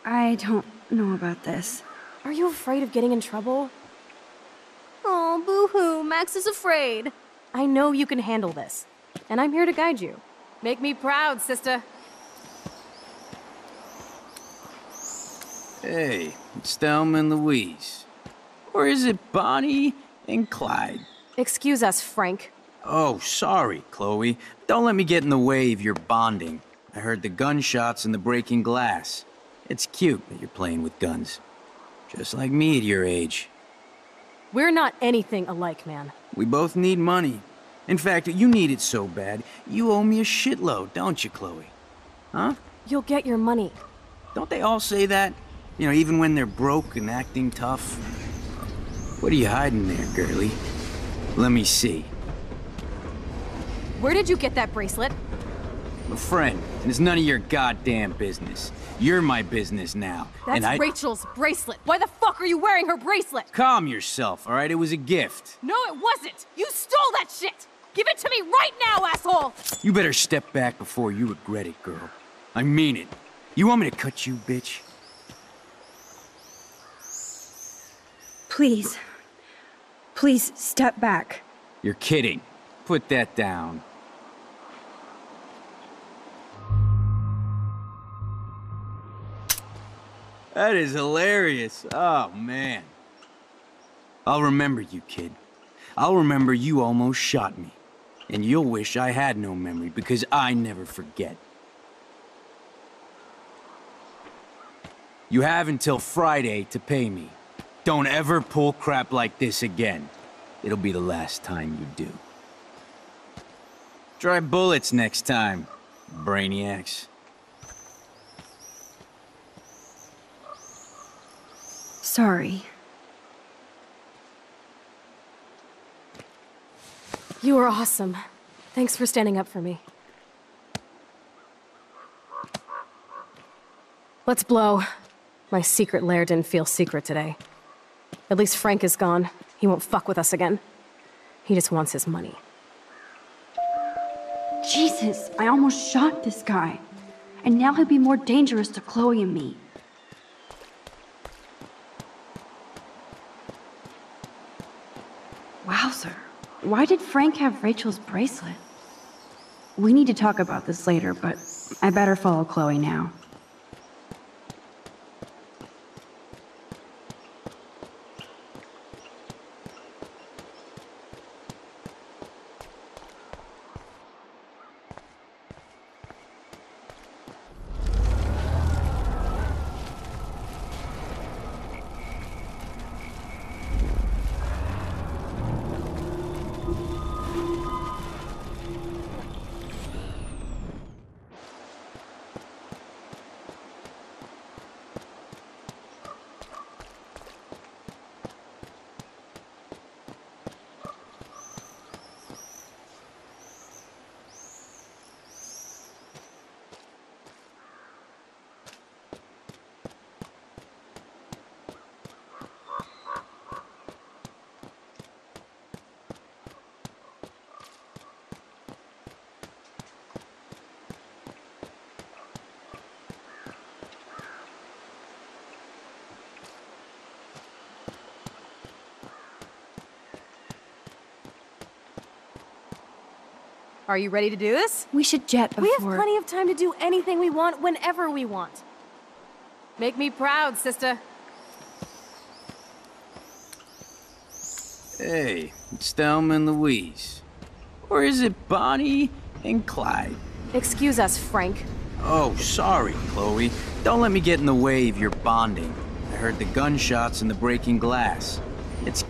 I don't know about this. Are you afraid of getting in trouble? Oh, boo-hoo, Max is afraid. I know you can handle this, and I'm here to guide you. Make me proud, sister. Hey, and Louise. Or is it Bonnie and Clyde? Excuse us, Frank. Oh, sorry, Chloe. Don't let me get in the way of your bonding. I heard the gunshots and the breaking glass. It's cute that you're playing with guns. Just like me at your age. We're not anything alike, man. We both need money. In fact, you need it so bad, you owe me a shitload, don't you, Chloe? Huh? You'll get your money. Don't they all say that? You know, even when they're broke and acting tough? What are you hiding there, girlie? Let me see. Where did you get that bracelet? A friend, and it's none of your goddamn business. You're my business now. That's and I... Rachel's bracelet. Why the fuck are you wearing her bracelet? Calm yourself, all right? It was a gift. No, it wasn't. You stole that shit. Give it to me right now, asshole. You better step back before you regret it, girl. I mean it. You want me to cut you, bitch? Please. Please step back. You're kidding. Put that down. That is hilarious. Oh, man. I'll remember you, kid. I'll remember you almost shot me. And you'll wish I had no memory, because I never forget. You have until Friday to pay me. Don't ever pull crap like this again. It'll be the last time you do. Try bullets next time, brainiacs. Sorry. You were awesome. Thanks for standing up for me. Let's blow. My secret lair didn't feel secret today. At least Frank is gone. He won't fuck with us again. He just wants his money. Jesus, I almost shot this guy. And now he'll be more dangerous to Chloe and me. Wowzer. Why did Frank have Rachel's bracelet? We need to talk about this later, but I better follow Chloe now. Are you ready to do this? We should jet before. We have plenty of time to do anything we want whenever we want. Make me proud, sister. Hey, it's Thelma and Louise. Or is it Bonnie and Clyde? Excuse us, Frank. Oh, sorry, Chloe. Don't let me get in the way of your bonding. I heard the gunshots and the breaking glass. It's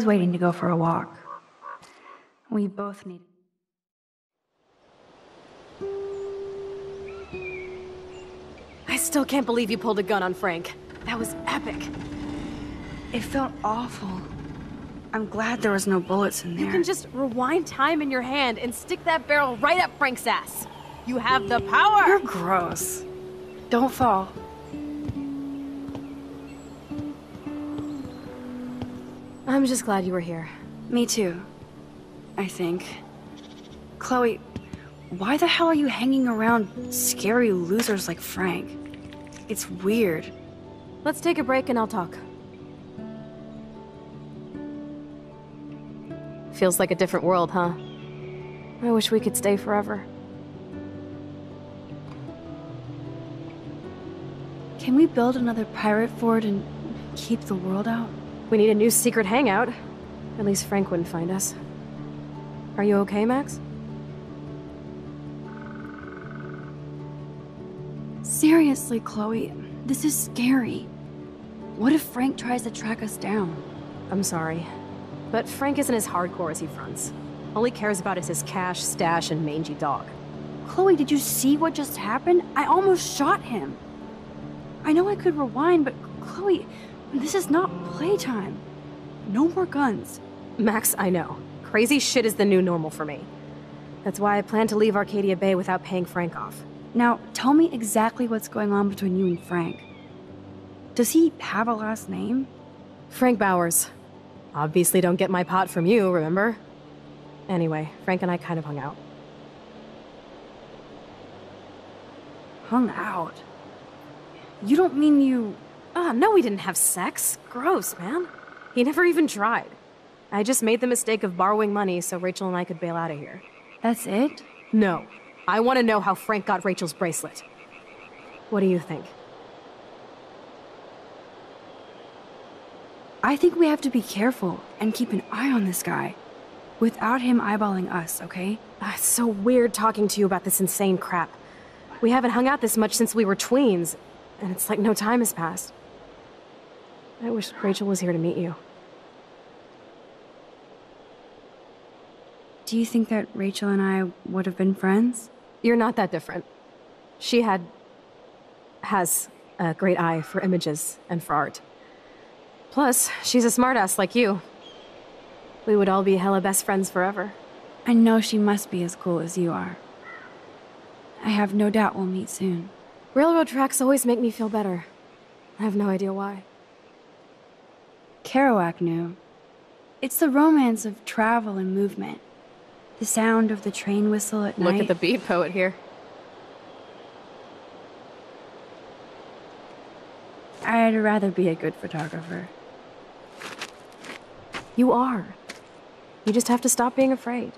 Chloe's waiting to go for a walk. We both need. I still can't believe you pulled a gun on Frank. That was epic. It felt awful. I'm glad there was no bullets in there. You can just rewind time in your hand and stick that barrel right up Frank's ass. You have the power! You're gross. Don't fall. I'm just glad you were here. Me too. I think. Chloe, why the hell are you hanging around scary losers like Frank? It's weird. Let's take a break and I'll talk. Feels like a different world, huh? I wish we could stay forever. Can we build another pirate fort and keep the world out? We need a new secret hangout. At least Frank wouldn't find us. Are you okay, Max? Seriously, Chloe, this is scary. What if Frank tries to track us down? I'm sorry. But Frank isn't as hardcore as he fronts. All he cares about is his cash, stash, and mangy dog. Chloe, did you see what just happened? I almost shot him. I know I could rewind, but Chloe, this is not playtime. No more guns. Max, I know. Crazy shit is the new normal for me. That's why I plan to leave Arcadia Bay without paying Frank off. Now, tell me exactly what's going on between you and Frank. Does he have a last name? Frank Bowers. Obviously don't get my pot from you, remember? Anyway, Frank and I kind of hung out. Hung out? You don't mean you... Ah, no, we didn't have sex. Gross, man. He never even tried. I just made the mistake of borrowing money so Rachel and I could bail out of here. That's it? No. I want to know how Frank got Rachel's bracelet. What do you think? I think we have to be careful and keep an eye on this guy. Without him eyeballing us, okay? Ah, it's so weird talking to you about this insane crap. We haven't hung out this much since we were tweens, and it's like no time has passed. I wish Rachel was here to meet you. Do you think that Rachel and I would have been friends? You're not that different. She had. has a great eye for images and for art. Plus, she's a smartass like you. We would all be hella best friends forever. I know she must be as cool as you are. I have no doubt we'll meet soon. Railroad tracks always make me feel better. I have no idea why. Kerouac knew. It's the romance of travel and movement. The sound of the train whistle at Look night. Look at the beat poet here. I'd rather be a good photographer. You are. You just have to stop being afraid.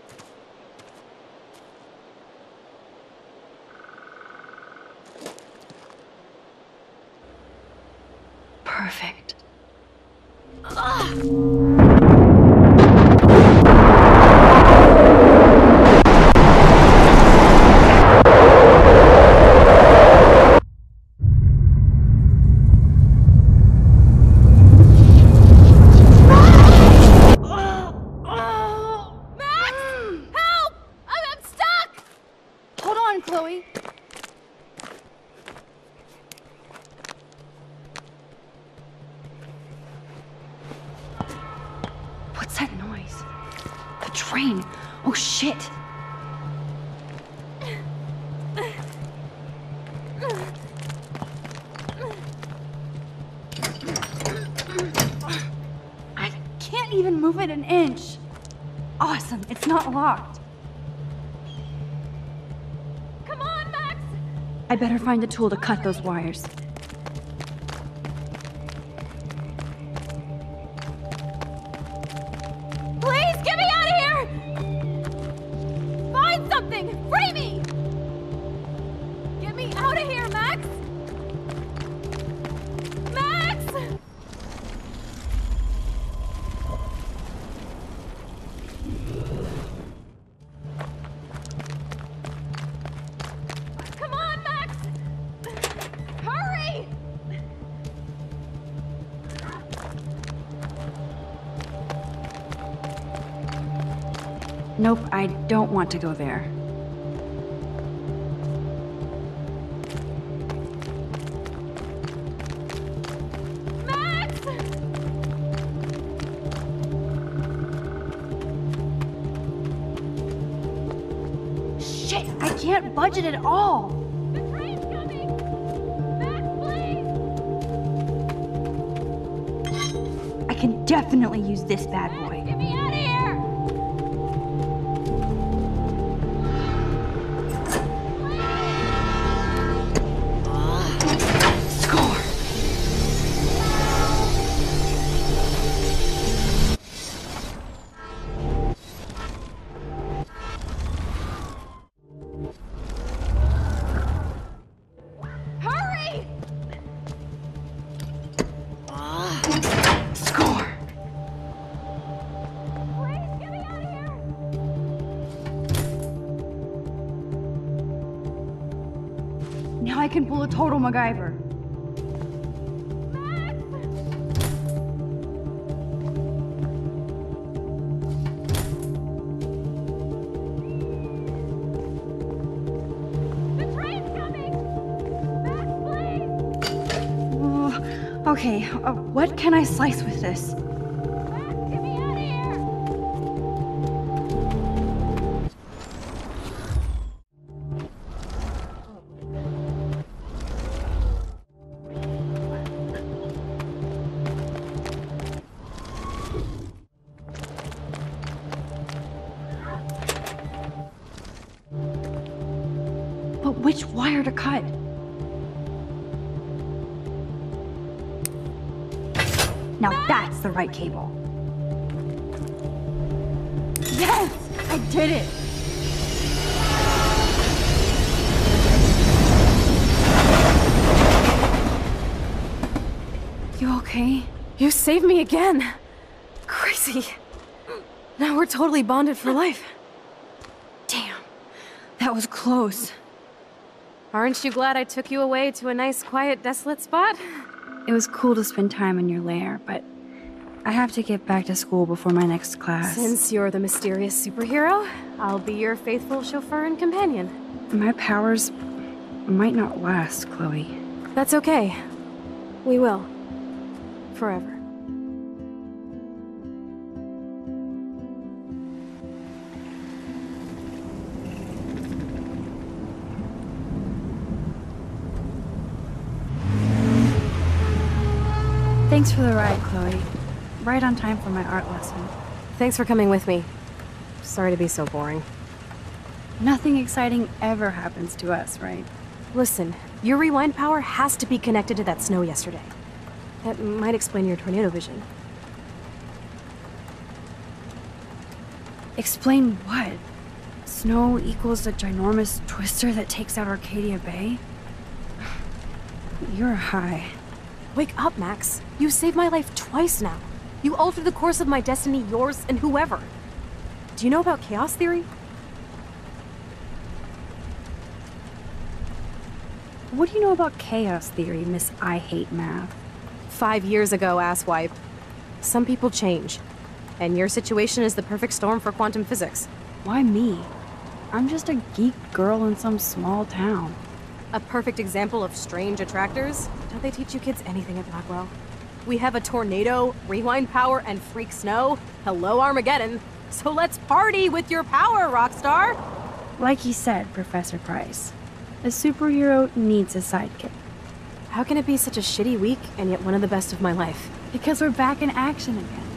Find a tool to cut those wires. Want to go there. Total MacGyver. Ugh, Okay, uh, what can I slice with this? Totally bonded for life. Damn. That was close. Aren't you glad I took you away to a nice, quiet, desolate spot? It was cool to spend time in your lair, but I have to get back to school before my next class. Since you're the mysterious superhero, I'll be your faithful chauffeur and companion. My powers might not last, Chloe. That's okay. We will. Forever. Thanks for the ride, Chloe. Right on time for my art lesson. Thanks for coming with me. Sorry to be so boring. Nothing exciting ever happens to us, right? Listen, your rewind power has to be connected to that snow yesterday. That might explain your tornado vision. Explain what? Snow equals a ginormous twister that takes out Arcadia Bay? You're high. Wake up, Max. You saved my life twice now. You altered the course of my destiny, yours, and whoever. Do you know about chaos theory? What do you know about chaos theory, Miss I Hate Math? Five years ago, asswipe. Some people change. And your situation is the perfect storm for quantum physics. Why me? I'm just a geek girl in some small town. A perfect example of strange attractors? Don't they teach you kids anything at Blackwell? We have a tornado, rewind power, and freak snow. Hello, Armageddon. So let's party with your power, Rockstar! Like he said, Professor Price, a superhero needs a sidekick. How can it be such a shitty week and yet one of the best of my life? Because we're back in action again.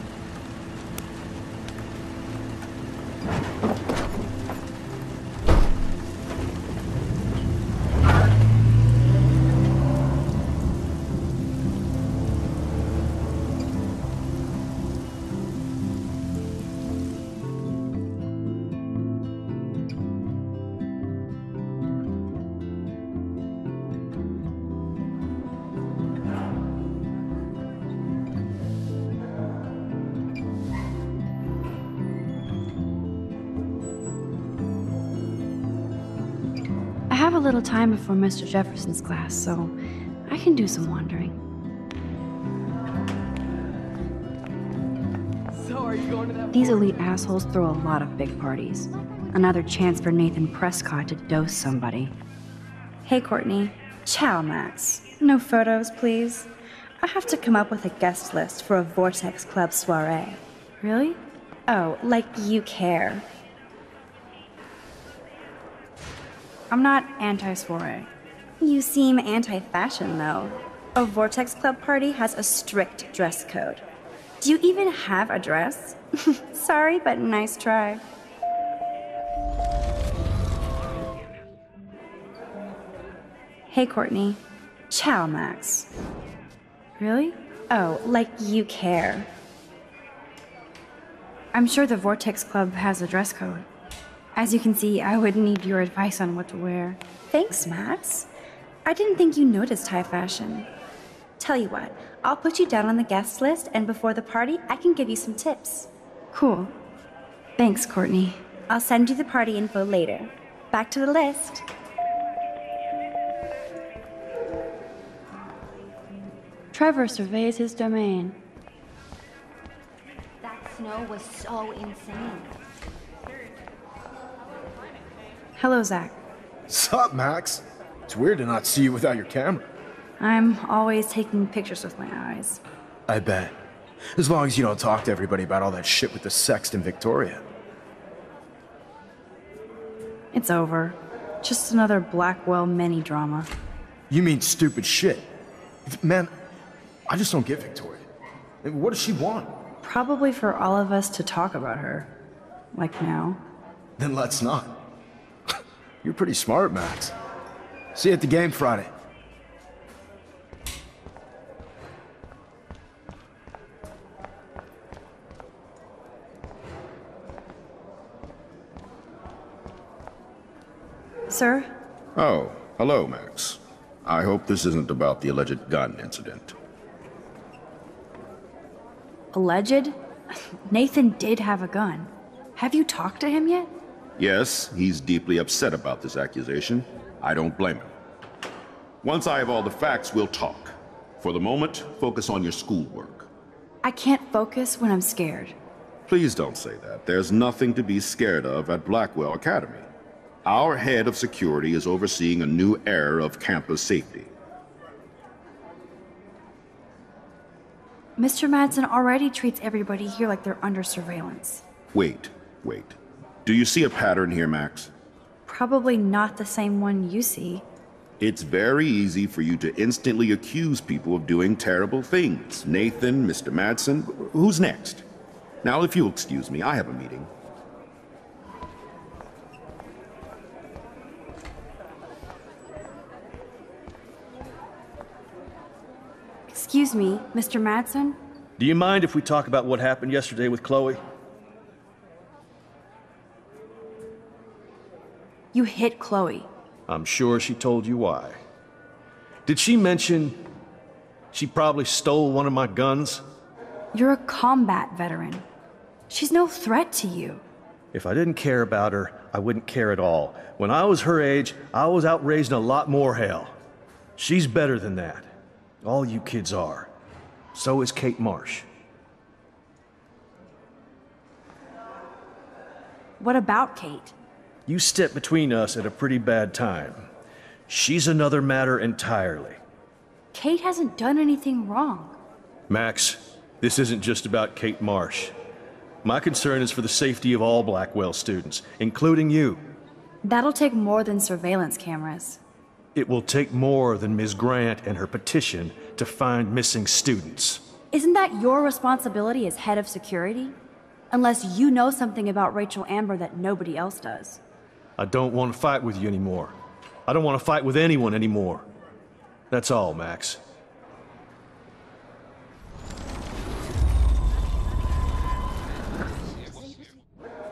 Time before Mr. Jefferson's class, so I can do some wandering. So are you going to that These elite assholes throw a lot of big parties. Another chance for Nathan Prescott to dose somebody. Hey, Courtney. Ciao, Max. No photos, please. I have to come up with a guest list for a Vortex Club soiree. Really? Oh, like you care. I'm not anti soiree. You seem anti fashion, though. A Vortex Club party has a strict dress code. Do you even have a dress? Sorry, but nice try. Hey, Courtney. Ciao, Max. Really? Oh, like you care. I'm sure the Vortex Club has a dress code. As you can see, I would need your advice on what to wear. Thanks, Max. I didn't think you noticed high fashion. Tell you what, I'll put you down on the guest list, and before the party, I can give you some tips. Cool. Thanks, Courtney. I'll send you the party info later. Back to the list. Trevor surveys his domain. That snow was so insane. Hello, Zach. Sup, Max? It's weird to not see you without your camera. I'm always taking pictures with my eyes. I bet. As long as you don't talk to everybody about all that shit with the sext in Victoria. It's over. Just another Blackwell mini drama. You mean stupid shit. Man, I just don't get Victoria. What does she want? Probably for all of us to talk about her. Like now. Then let's not. You're pretty smart, Max. See you at the game Friday. Sir? Oh, hello, Max. I hope this isn't about the alleged gun incident. Alleged? Nathan did have a gun. Have you talked to him yet? Yes, he's deeply upset about this accusation. I don't blame him. Once I have all the facts, we'll talk. For the moment, focus on your schoolwork. I can't focus when I'm scared. Please don't say that. There's nothing to be scared of at Blackwell Academy. Our head of security is overseeing a new era of campus safety. Mr. Madsen already treats everybody here like they're under surveillance. Wait, wait. Do you see a pattern here, Max? Probably not the same one you see. It's very easy for you to instantly accuse people of doing terrible things. Nathan, Mr. Madsen, who's next? Now, if you'll excuse me, I have a meeting. Excuse me, Mr. Madsen? Do you mind if we talk about what happened yesterday with Chloe? You hit Chloe. I'm sure she told you why. Did she mention she probably stole one of my guns? You're a combat veteran. She's no threat to you. If I didn't care about her, I wouldn't care at all. When I was her age, I was out raising a lot more hell. She's better than that. All you kids are. So is Kate Marsh. What about Kate? You stepped between us at a pretty bad time. She's another matter entirely. Kate hasn't done anything wrong. Max, this isn't just about Kate Marsh. My concern is for the safety of all Blackwell students, including you. That'll take more than surveillance cameras. It will take more than Ms. Grant and her petition to find missing students. Isn't that your responsibility as head of security? Unless you know something about Rachel Amber that nobody else does. I don't want to fight with you anymore. I don't want to fight with anyone anymore. That's all, Max.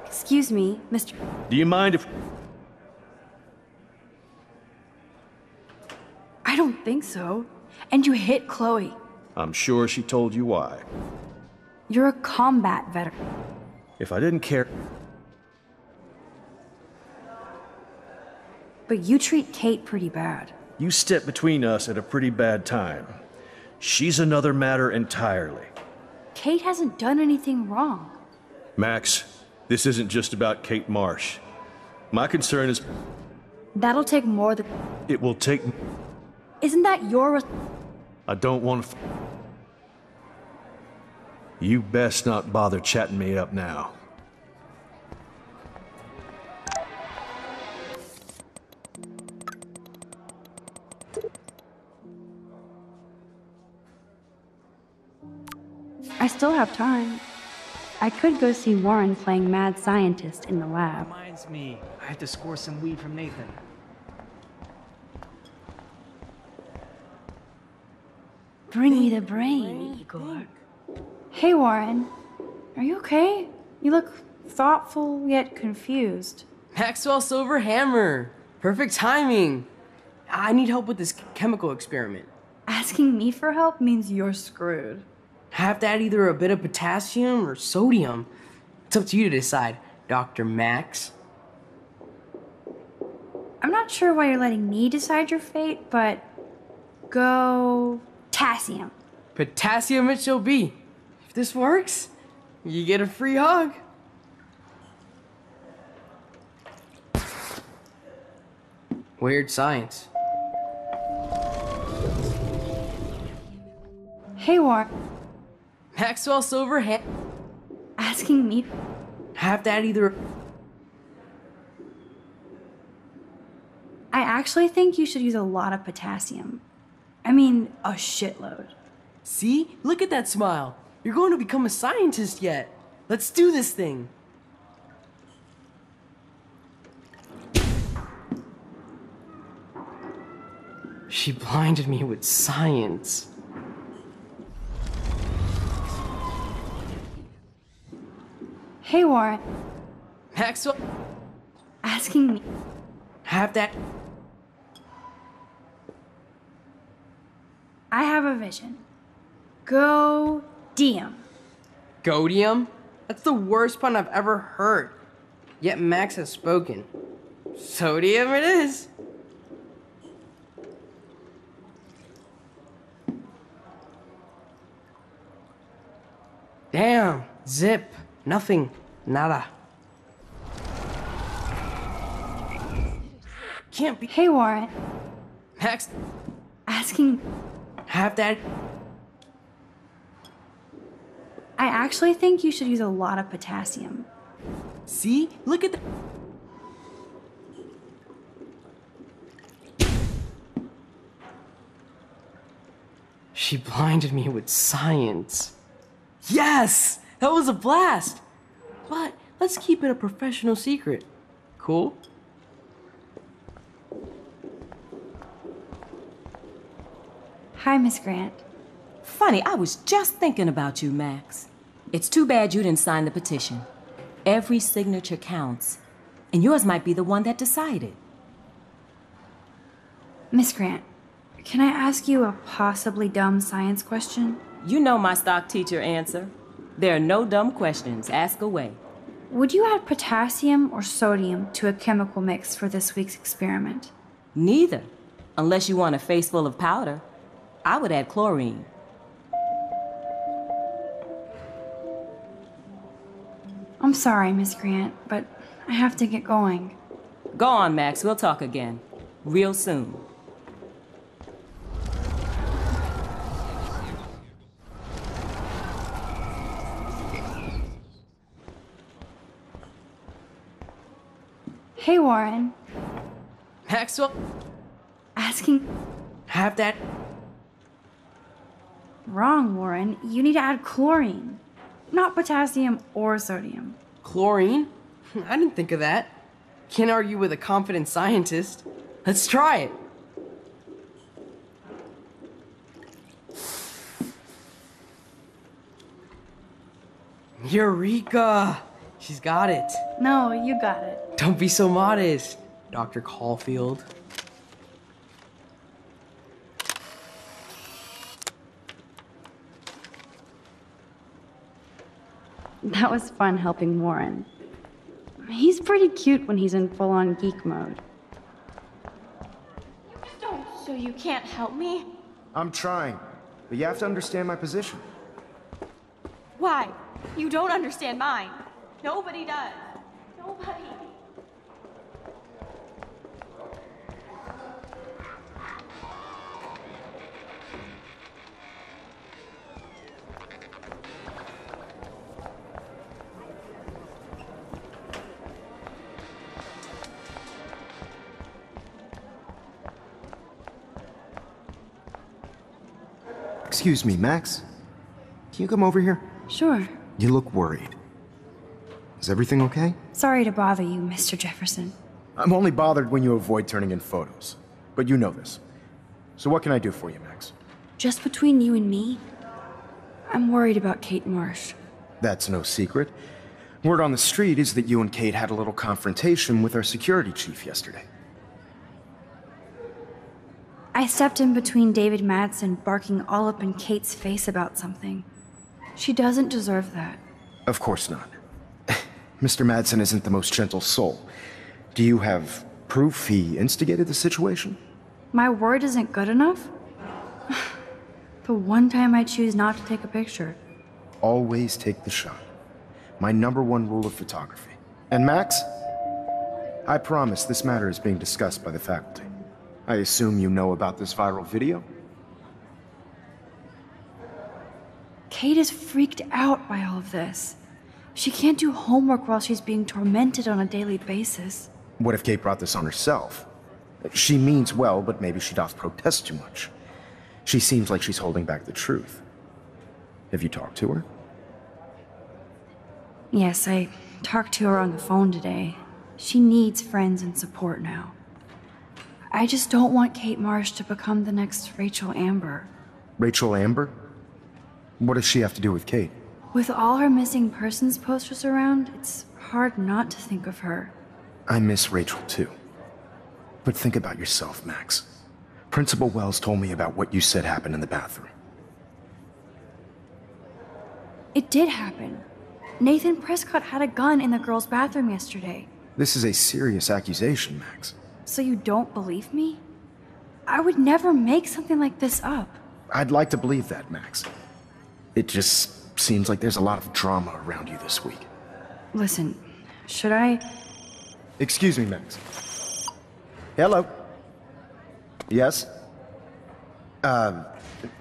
Excuse me, Mr. Do you mind if... I don't think so. And you hit Chloe. I'm sure she told you why. You're a combat veteran. If I didn't care... But you treat Kate pretty bad. You stepped between us at a pretty bad time. She's another matter entirely. Kate hasn't done anything wrong. Max, this isn't just about Kate Marsh. My concern is That'll take more than. it will take. Isn't that your. I don't want to. You best not bother chatting me up now. I still have time. I could go see Warren playing mad scientist in the lab. Reminds me, I have to score some weed from Nathan. Bring me the brain, Igor. Hey, Warren. Are you okay? You look thoughtful yet confused. Maxwell Silver Hammer. Perfect timing. I need help with this chemical experiment. Asking me for help means you're screwed. I have to add either a bit of potassium or sodium. It's up to you to decide, Dr. Max. I'm not sure why you're letting me decide your fate, but go potassium. Potassium it shall be. If this works, you get a free hug. Weird science. Hey, Warren. Maxwell Silver ha- Asking me. have to add either I actually think you should use a lot of potassium. I mean, a shitload. See? Look at that smile. You're going to become a scientist yet. Let's do this thing. She blinded me with science. Hey, Warren. Maxwell Asking me. have that I have a vision. Go Diem. Godium? That's the worst pun I've ever heard. Yet Max has spoken. Sodium it is. Damn. Zip. Nothing. Nada. Can't be. Hey, Warren. Max Asking. have that. I actually think you should use a lot of potassium. See? Look at the. She blinded me with science. Yes! That was a blast! But let's keep it a professional secret. Cool? Hi, Miss Grant. Funny, I was just thinking about you, Max. It's too bad you didn't sign the petition. Every signature counts, and yours might be the one that decided. Miss Grant, can I ask you a possibly dumb science question? You know my stock teacher answer. There are no dumb questions. Ask away. Would you add potassium or sodium to a chemical mix for this week's experiment? Neither, unless you want a face full of powder. I would add chlorine. I'm sorry, Miss Grant, but I have to get going. Go on, Max. We'll talk again. Real soon. Hey, Warren. Maxwell Asking. have that. Wrong, Warren. You need to add chlorine, not potassium or sodium. Chlorine? Hmm, I didn't think of that. Can't argue with a confident scientist. Let's try it. Eureka! She's got it. No, you got it. Don't be so modest, Dr. Caulfield. That was fun helping Warren. He's pretty cute when he's in full on geek mode. Don't, so you can't help me? I'm trying, but you have to understand my position. Why? You don't understand mine. Nobody does. Nobody. Excuse me, Max. Can you come over here? Sure. You look worried. Is everything okay? Sorry to bother you, Mr. Jefferson. I'm only bothered when you avoid turning in photos. But you know this. So what can I do for you, Max? Just between you and me, I'm worried about Kate Marsh. That's no secret. Word on the street is that you and Kate had a little confrontation with our security chief yesterday. I stepped in between David Madsen barking all up in Kate's face about something. She doesn't deserve that. Of course not. Mr. Madsen isn't the most gentle soul. Do you have proof he instigated the situation? My word isn't good enough? the one time I choose not to take a picture. Always take the shot. My number one rule of photography. And Max, I promise this matter is being discussed by the faculty. I assume you know about this viral video? Kate is freaked out by all of this. She can't do homework while she's being tormented on a daily basis. What if Kate brought this on herself? She means well, but maybe she doth protest too much. She seems like she's holding back the truth. Have you talked to her? Yes, I talked to her on the phone today. She needs friends and support now. I just don't want Kate Marsh to become the next Rachel Amber. Rachel Amber? What does she have to do with Kate? With all her missing persons posters around, it's hard not to think of her. I miss Rachel too. But think about yourself, Max. Principal Wells told me about what you said happened in the bathroom. It did happen. Nathan Prescott had a gun in the girls' bathroom yesterday. This is a serious accusation, Max. So you don't believe me? I would never make something like this up. I'd like to believe that, Max. It just seems like there's a lot of drama around you this week. Listen, should I? Excuse me, Max. Hello? Yes? Uh,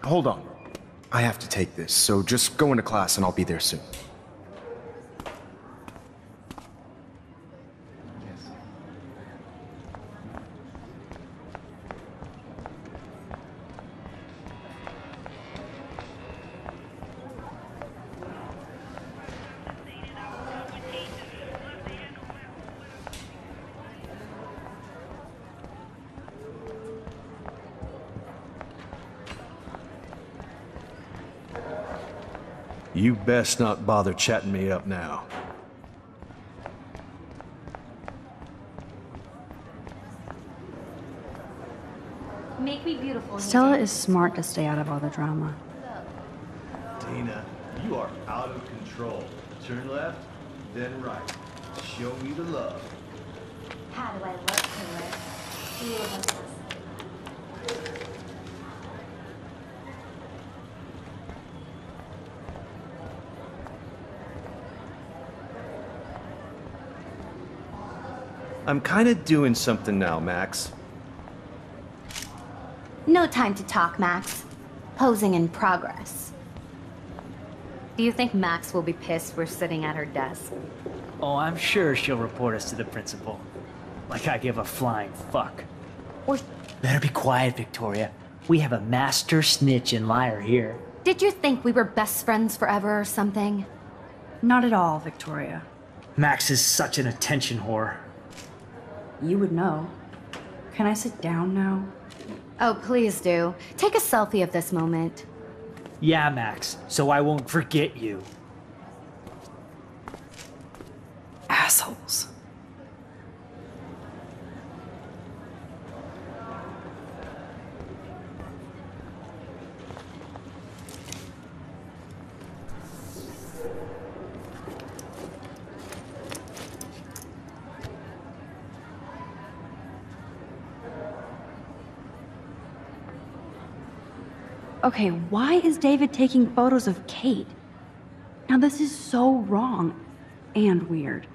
hold on. I have to take this, so just go into class and I'll be there soon. You best not bother chatting me up now. Make me beautiful. Stella is smart to stay out of all the drama. Dina, you are out of control. Turn left, then right. Show me the love. How do I look to it? I'm kinda doing something now, Max. No time to talk, Max. Posing in progress. Do you think Max will be pissed we're sitting at her desk? Oh, I'm sure she'll report us to the principal. Like I give a flying fuck. Or Better be quiet, Victoria. We have a master snitch and liar here. did you think we were best friends forever or something? Not at all, Victoria. Max is such an attention whore. You would know. Can I sit down now? Oh, please do. Take a selfie of this moment. Yeah, Max, so I won't forget you. Okay, why is David taking photos of Kate? Now, this is so wrong. and weird.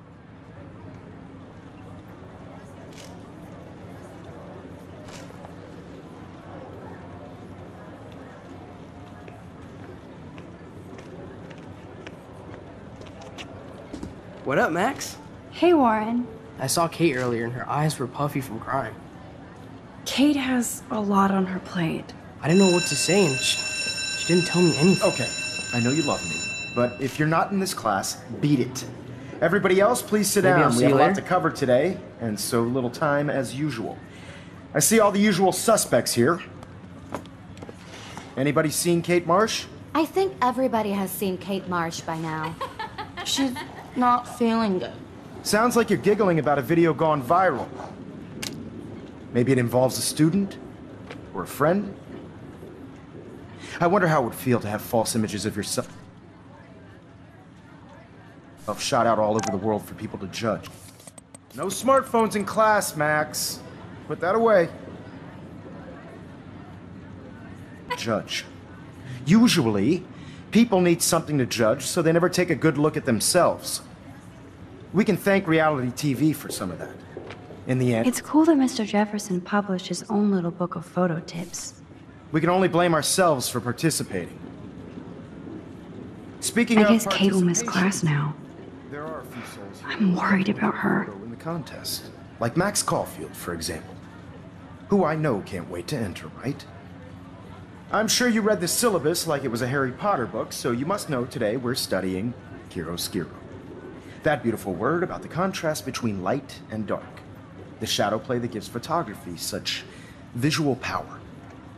What up, Max? Hey, Warren. I saw Kate earlier and her eyes were puffy from crying. Kate has a lot on her plate. I didn't know what to say and she, she didn't tell me anything. Okay, I know you love me, but if you're not in this class, beat it. Everybody else, please sit Maybe down. I'll we see have a lot to cover today, and so little time as usual. I see all the usual suspects here. Anybody seen Kate Marsh? I think everybody has seen Kate Marsh by now. She's not feeling good. Sounds like you're giggling about a video gone viral. Maybe it involves a student? Or a friend? I wonder how it would feel to have false images of yourself of shot out all over the world for people to judge. No smartphones in class, Max. Put that away. Judge. Usually, people need something to judge, so they never take a good look at themselves. We can thank reality TV for some of that. In the end, It's cool that Mr. Jefferson published his own little book of photo tips. We can only blame ourselves for participating. Speaking I of guess Kate will miss class now. There are a few souls here I'm worried about her. in the contest, like Max Caulfield, for example, who I know can't wait to enter, right? I'm sure you read the syllabus like it was a Harry Potter book, so you must know today we're studying chiaroscuro. That beautiful word about the contrast between light and dark. The shadow play that gives photography such visual power.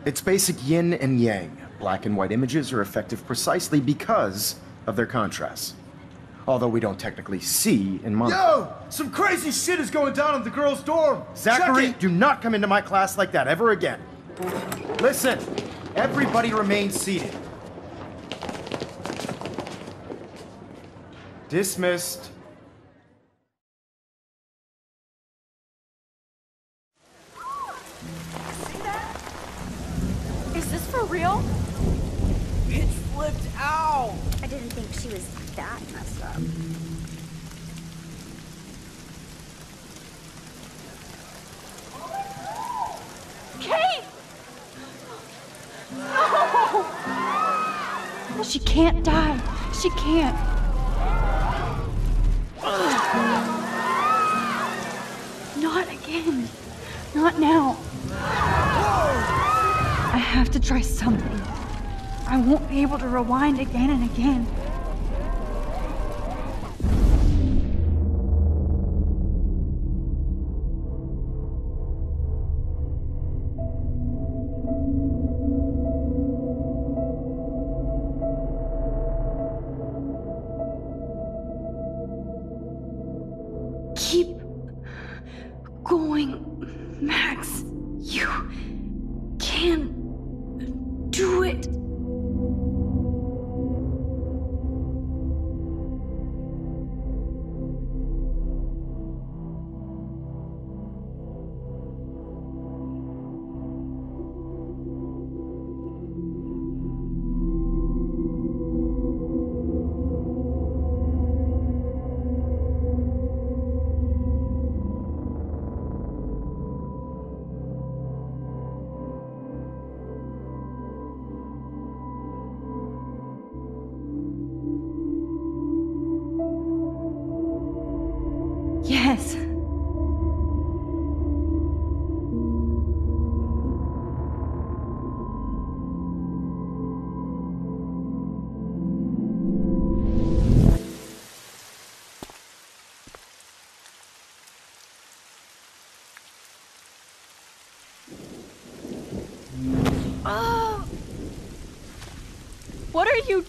It's basic yin and yang. Black and white images are effective precisely because of their contrast. Although we don't technically see in mono. Yo! Some crazy shit is going down in the girls' dorm! Zachary, do not come into my class like that ever again. Listen, everybody remain seated. Dismissed. Didn't think she was that messed up. Kate! No! She can't die. She can't. Not again. Not now. I have to try something. I won't be able to rewind again and again.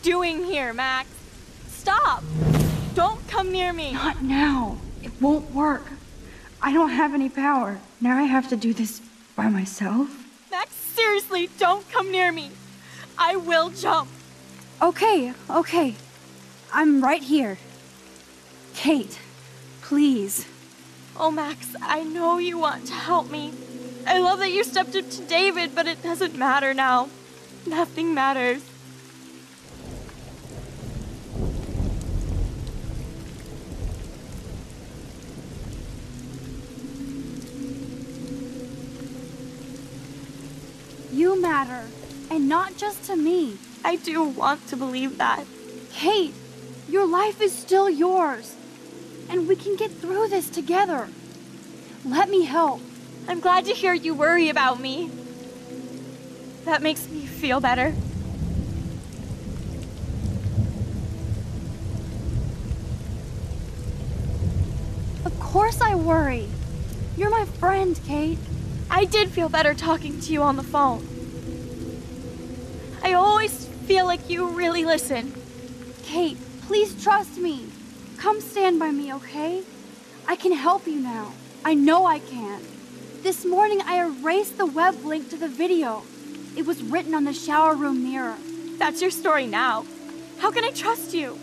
Doing here, Max? Stop! Don't come near me! Not now. It won't work. I don't have any power. Now I have to do this by myself. Max, seriously, don't come near me! I will jump! Okay, okay. I'm right here. Kate, please. Oh, Max, I know you want to help me. I love that you stepped up to David, but it doesn't matter now. Nothing matters. Matter, and not just to me. I do want to believe that. Kate, your life is still yours, and we can get through this together. Let me help. I'm glad to hear you worry about me. That makes me feel better. Of course I worry. You're my friend, Kate. I did feel better talking to you on the phone. I always feel like you really listen. Kate, please trust me. Come stand by me, okay? I can help you now. I know I can. This morning I erased the web link to the video. It was written on the shower room mirror. That's your story now. How can I trust you?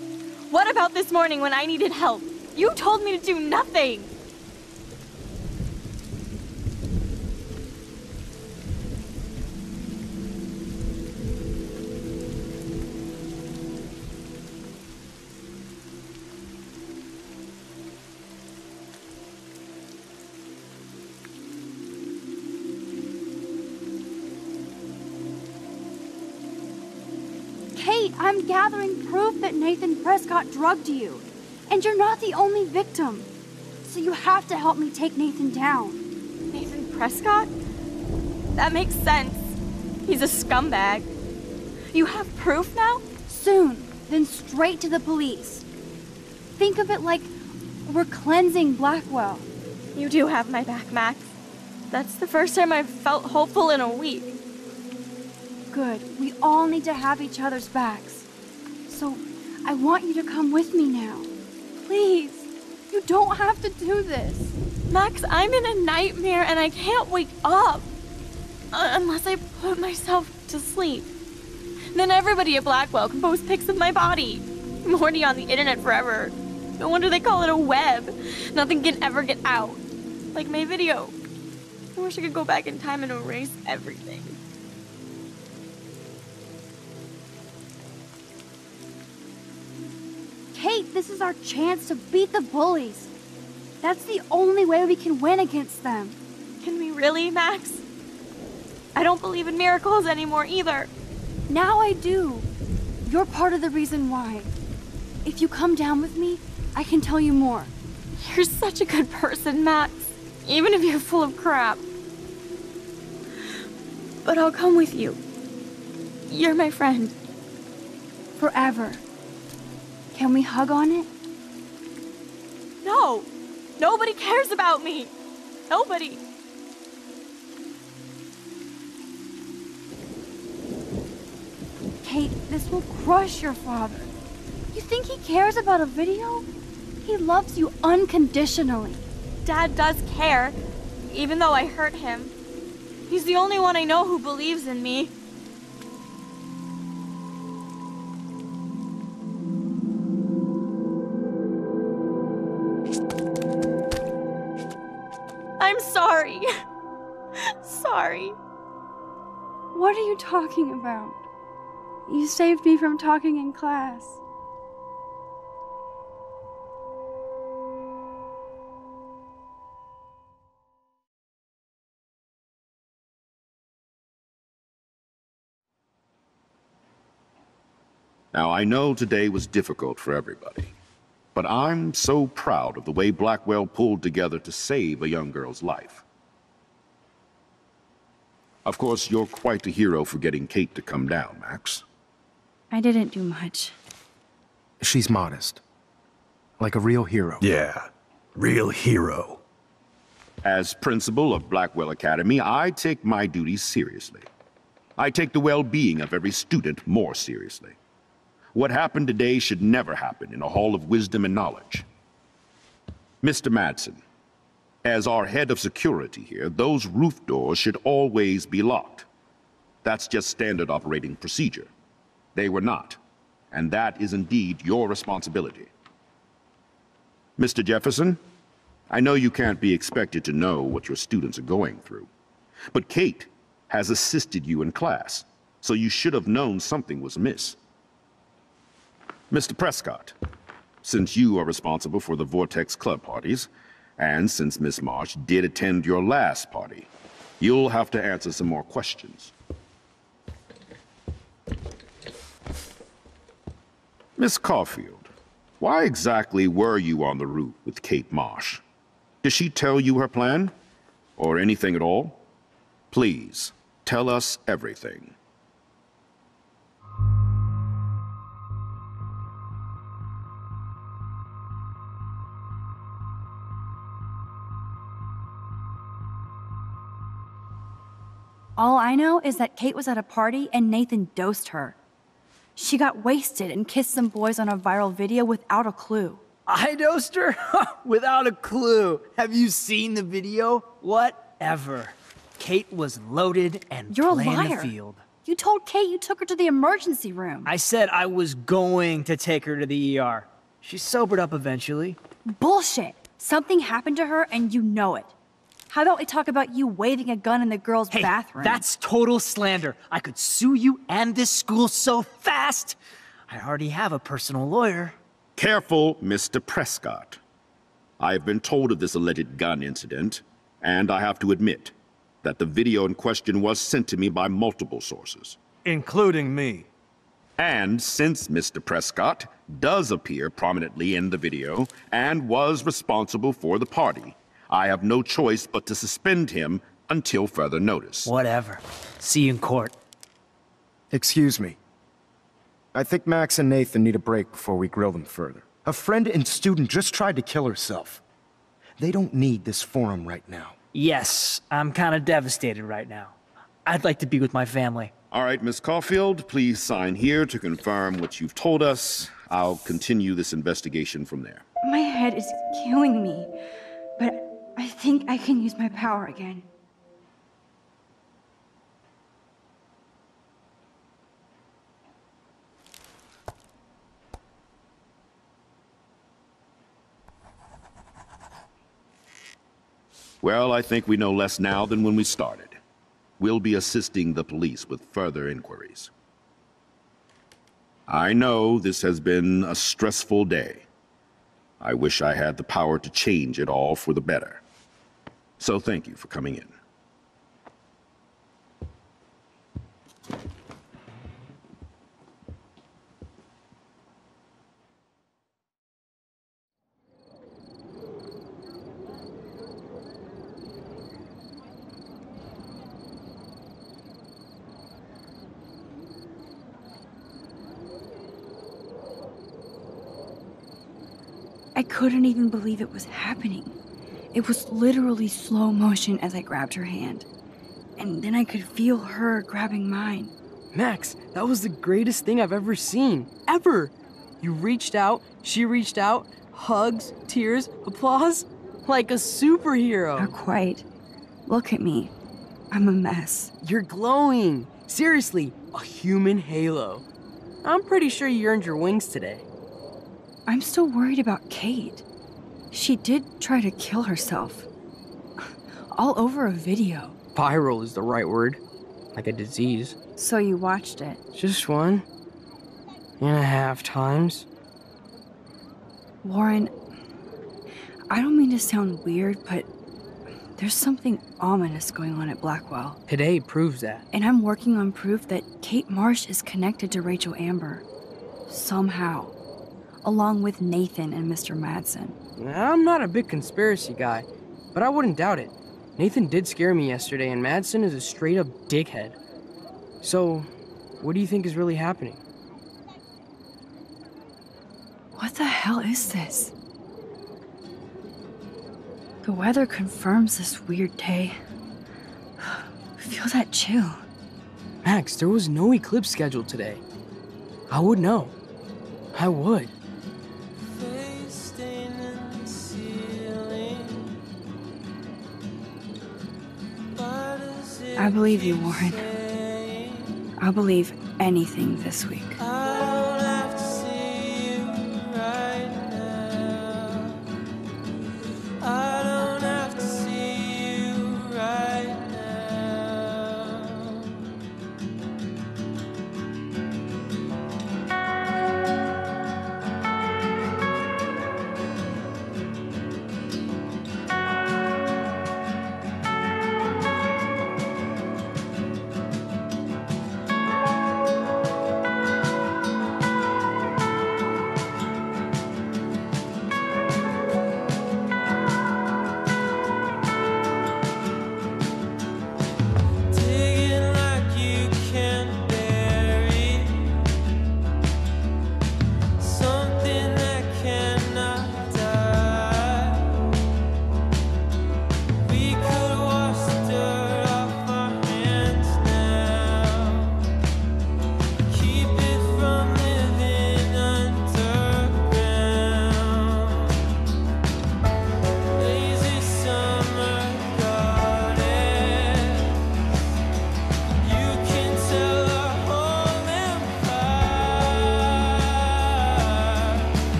What about this morning when I needed help? You told me to do nothing. Nathan Prescott drugged you. And you're not the only victim. So you have to help me take Nathan down. Nathan Prescott? That makes sense. He's a scumbag. You have proof now? Soon, then straight to the police. Think of it like we're cleansing Blackwell. You do have my back, Max. That's the first time I've felt hopeful in a week. Good. We all need to have each other's backs. So, I want you to come with me now. Please. You don't have to do this. Max, I'm in a nightmare and I can't wake up. Uh, unless I put myself to sleep. Then everybody at Blackwell can post pics of my body. I'm on the internet forever. No wonder they call it a web. Nothing can ever get out. Like my video. I wish I could go back in time and erase everything. Kate, this is our chance to beat the bullies. That's the only way we can win against them. Can we really, Max? I don't believe in miracles anymore either. Now I do. You're part of the reason why. If you come down with me, I can tell you more. You're such a good person, Max. Even if you're full of crap. But I'll come with you. You're my friend. Forever. Can we hug on it? No! Nobody cares about me! Nobody! Kate, this will crush your father. You think he cares about a video? He loves you unconditionally. Dad does care, even though I hurt him. He's the only one I know who believes in me. I'm sorry. sorry. What are you talking about? You saved me from talking in class. Now, I know today was difficult for everybody, but I'm so proud of the way Blackwell pulled together to save a young girl's life. Of course, you're quite a hero for getting Kate to come down, Max. I didn't do much. She's modest. Like a real hero. Yeah, real hero. As principal of Blackwell Academy, I take my duties seriously. I take the well-being of every student more seriously. What happened today should never happen in a hall of wisdom and knowledge. Mr. Madsen, as our head of security here, those roof doors should always be locked. That's just standard operating procedure. They were not, and that is indeed your responsibility. Mr. Jefferson, I know you can't be expected to know what your students are going through, but Kate has assisted you in class, so you should have known something was amiss. Mr. Prescott, since you are responsible for the Vortex Club parties, and since Miss Marsh did attend your last party, you'll have to answer some more questions. Miss Caulfield, why exactly were you on the route with Kate Marsh? Did she tell you her plan? Or anything at all? Please, tell us everything. All I know is that Kate was at a party and Nathan dosed her. She got wasted and kissed some boys on a viral video without a clue. I dosed her? Without a clue. Have you seen the video? Whatever. Kate was loaded and You're a liar. the field. You told Kate you took her to the emergency room. I said I was going to take her to the ER. She sobered up eventually. Bullshit. Something happened to her and you know it. How about we talk about you waving a gun in the girls' Hey, bathroom? that's total slander. I could sue you and this school so fast. I already have a personal lawyer. Careful, Mr. Prescott. I have been told of this alleged gun incident, and I have to admit that the video in question was sent to me by multiple sources. Including me. And since Mr. Prescott does appear prominently in the video and was responsible for the party, I have no choice but to suspend him until further notice. Whatever. See you in court. Excuse me. I think Max and Nathan need a break before we grill them further. A friend and student just tried to kill herself. They don't need this forum right now. Yes, I'm kind of devastated right now. I'd like to be with my family. All right, Miss Caulfield, please sign here to confirm what you've told us. I'll continue this investigation from there. My head is killing me, but I think I can use my power again. Well, I think we know less now than when we started. We'll be assisting the police with further inquiries. I know this has been a stressful day. I wish I had the power to change it all for the better. So thank you for coming in. I couldn't even believe it was happening. It was literally slow motion as I grabbed her hand. And then I could feel her grabbing mine. Max, that was the greatest thing I've ever seen. Ever! You reached out, she reached out, hugs, tears, applause. Like a superhero. Not quite. Look at me. I'm a mess. You're glowing. Seriously, a human halo. I'm pretty sure you earned your wings today. I'm still worried about Kate. She did try to kill herself. All over a video. Viral is the right word. Like a disease. So you watched it. Just one and a half times. Warren, I don't mean to sound weird, but there's something ominous going on at Blackwell. Today proves that. And I'm working on proof that Kate Marsh is connected to Rachel Amber. Somehow. Along with Nathan and Mr. Madsen. I'm not a big conspiracy guy, but I wouldn't doubt it. Nathan did scare me yesterday, and Madsen is a straight up dickhead. So, what do you think is really happening? What the hell is this? The weather confirms this weird day. Feel that chill. Max, there was no eclipse scheduled today. I would know. I would. I believe you, Warren. I'll believe anything this week.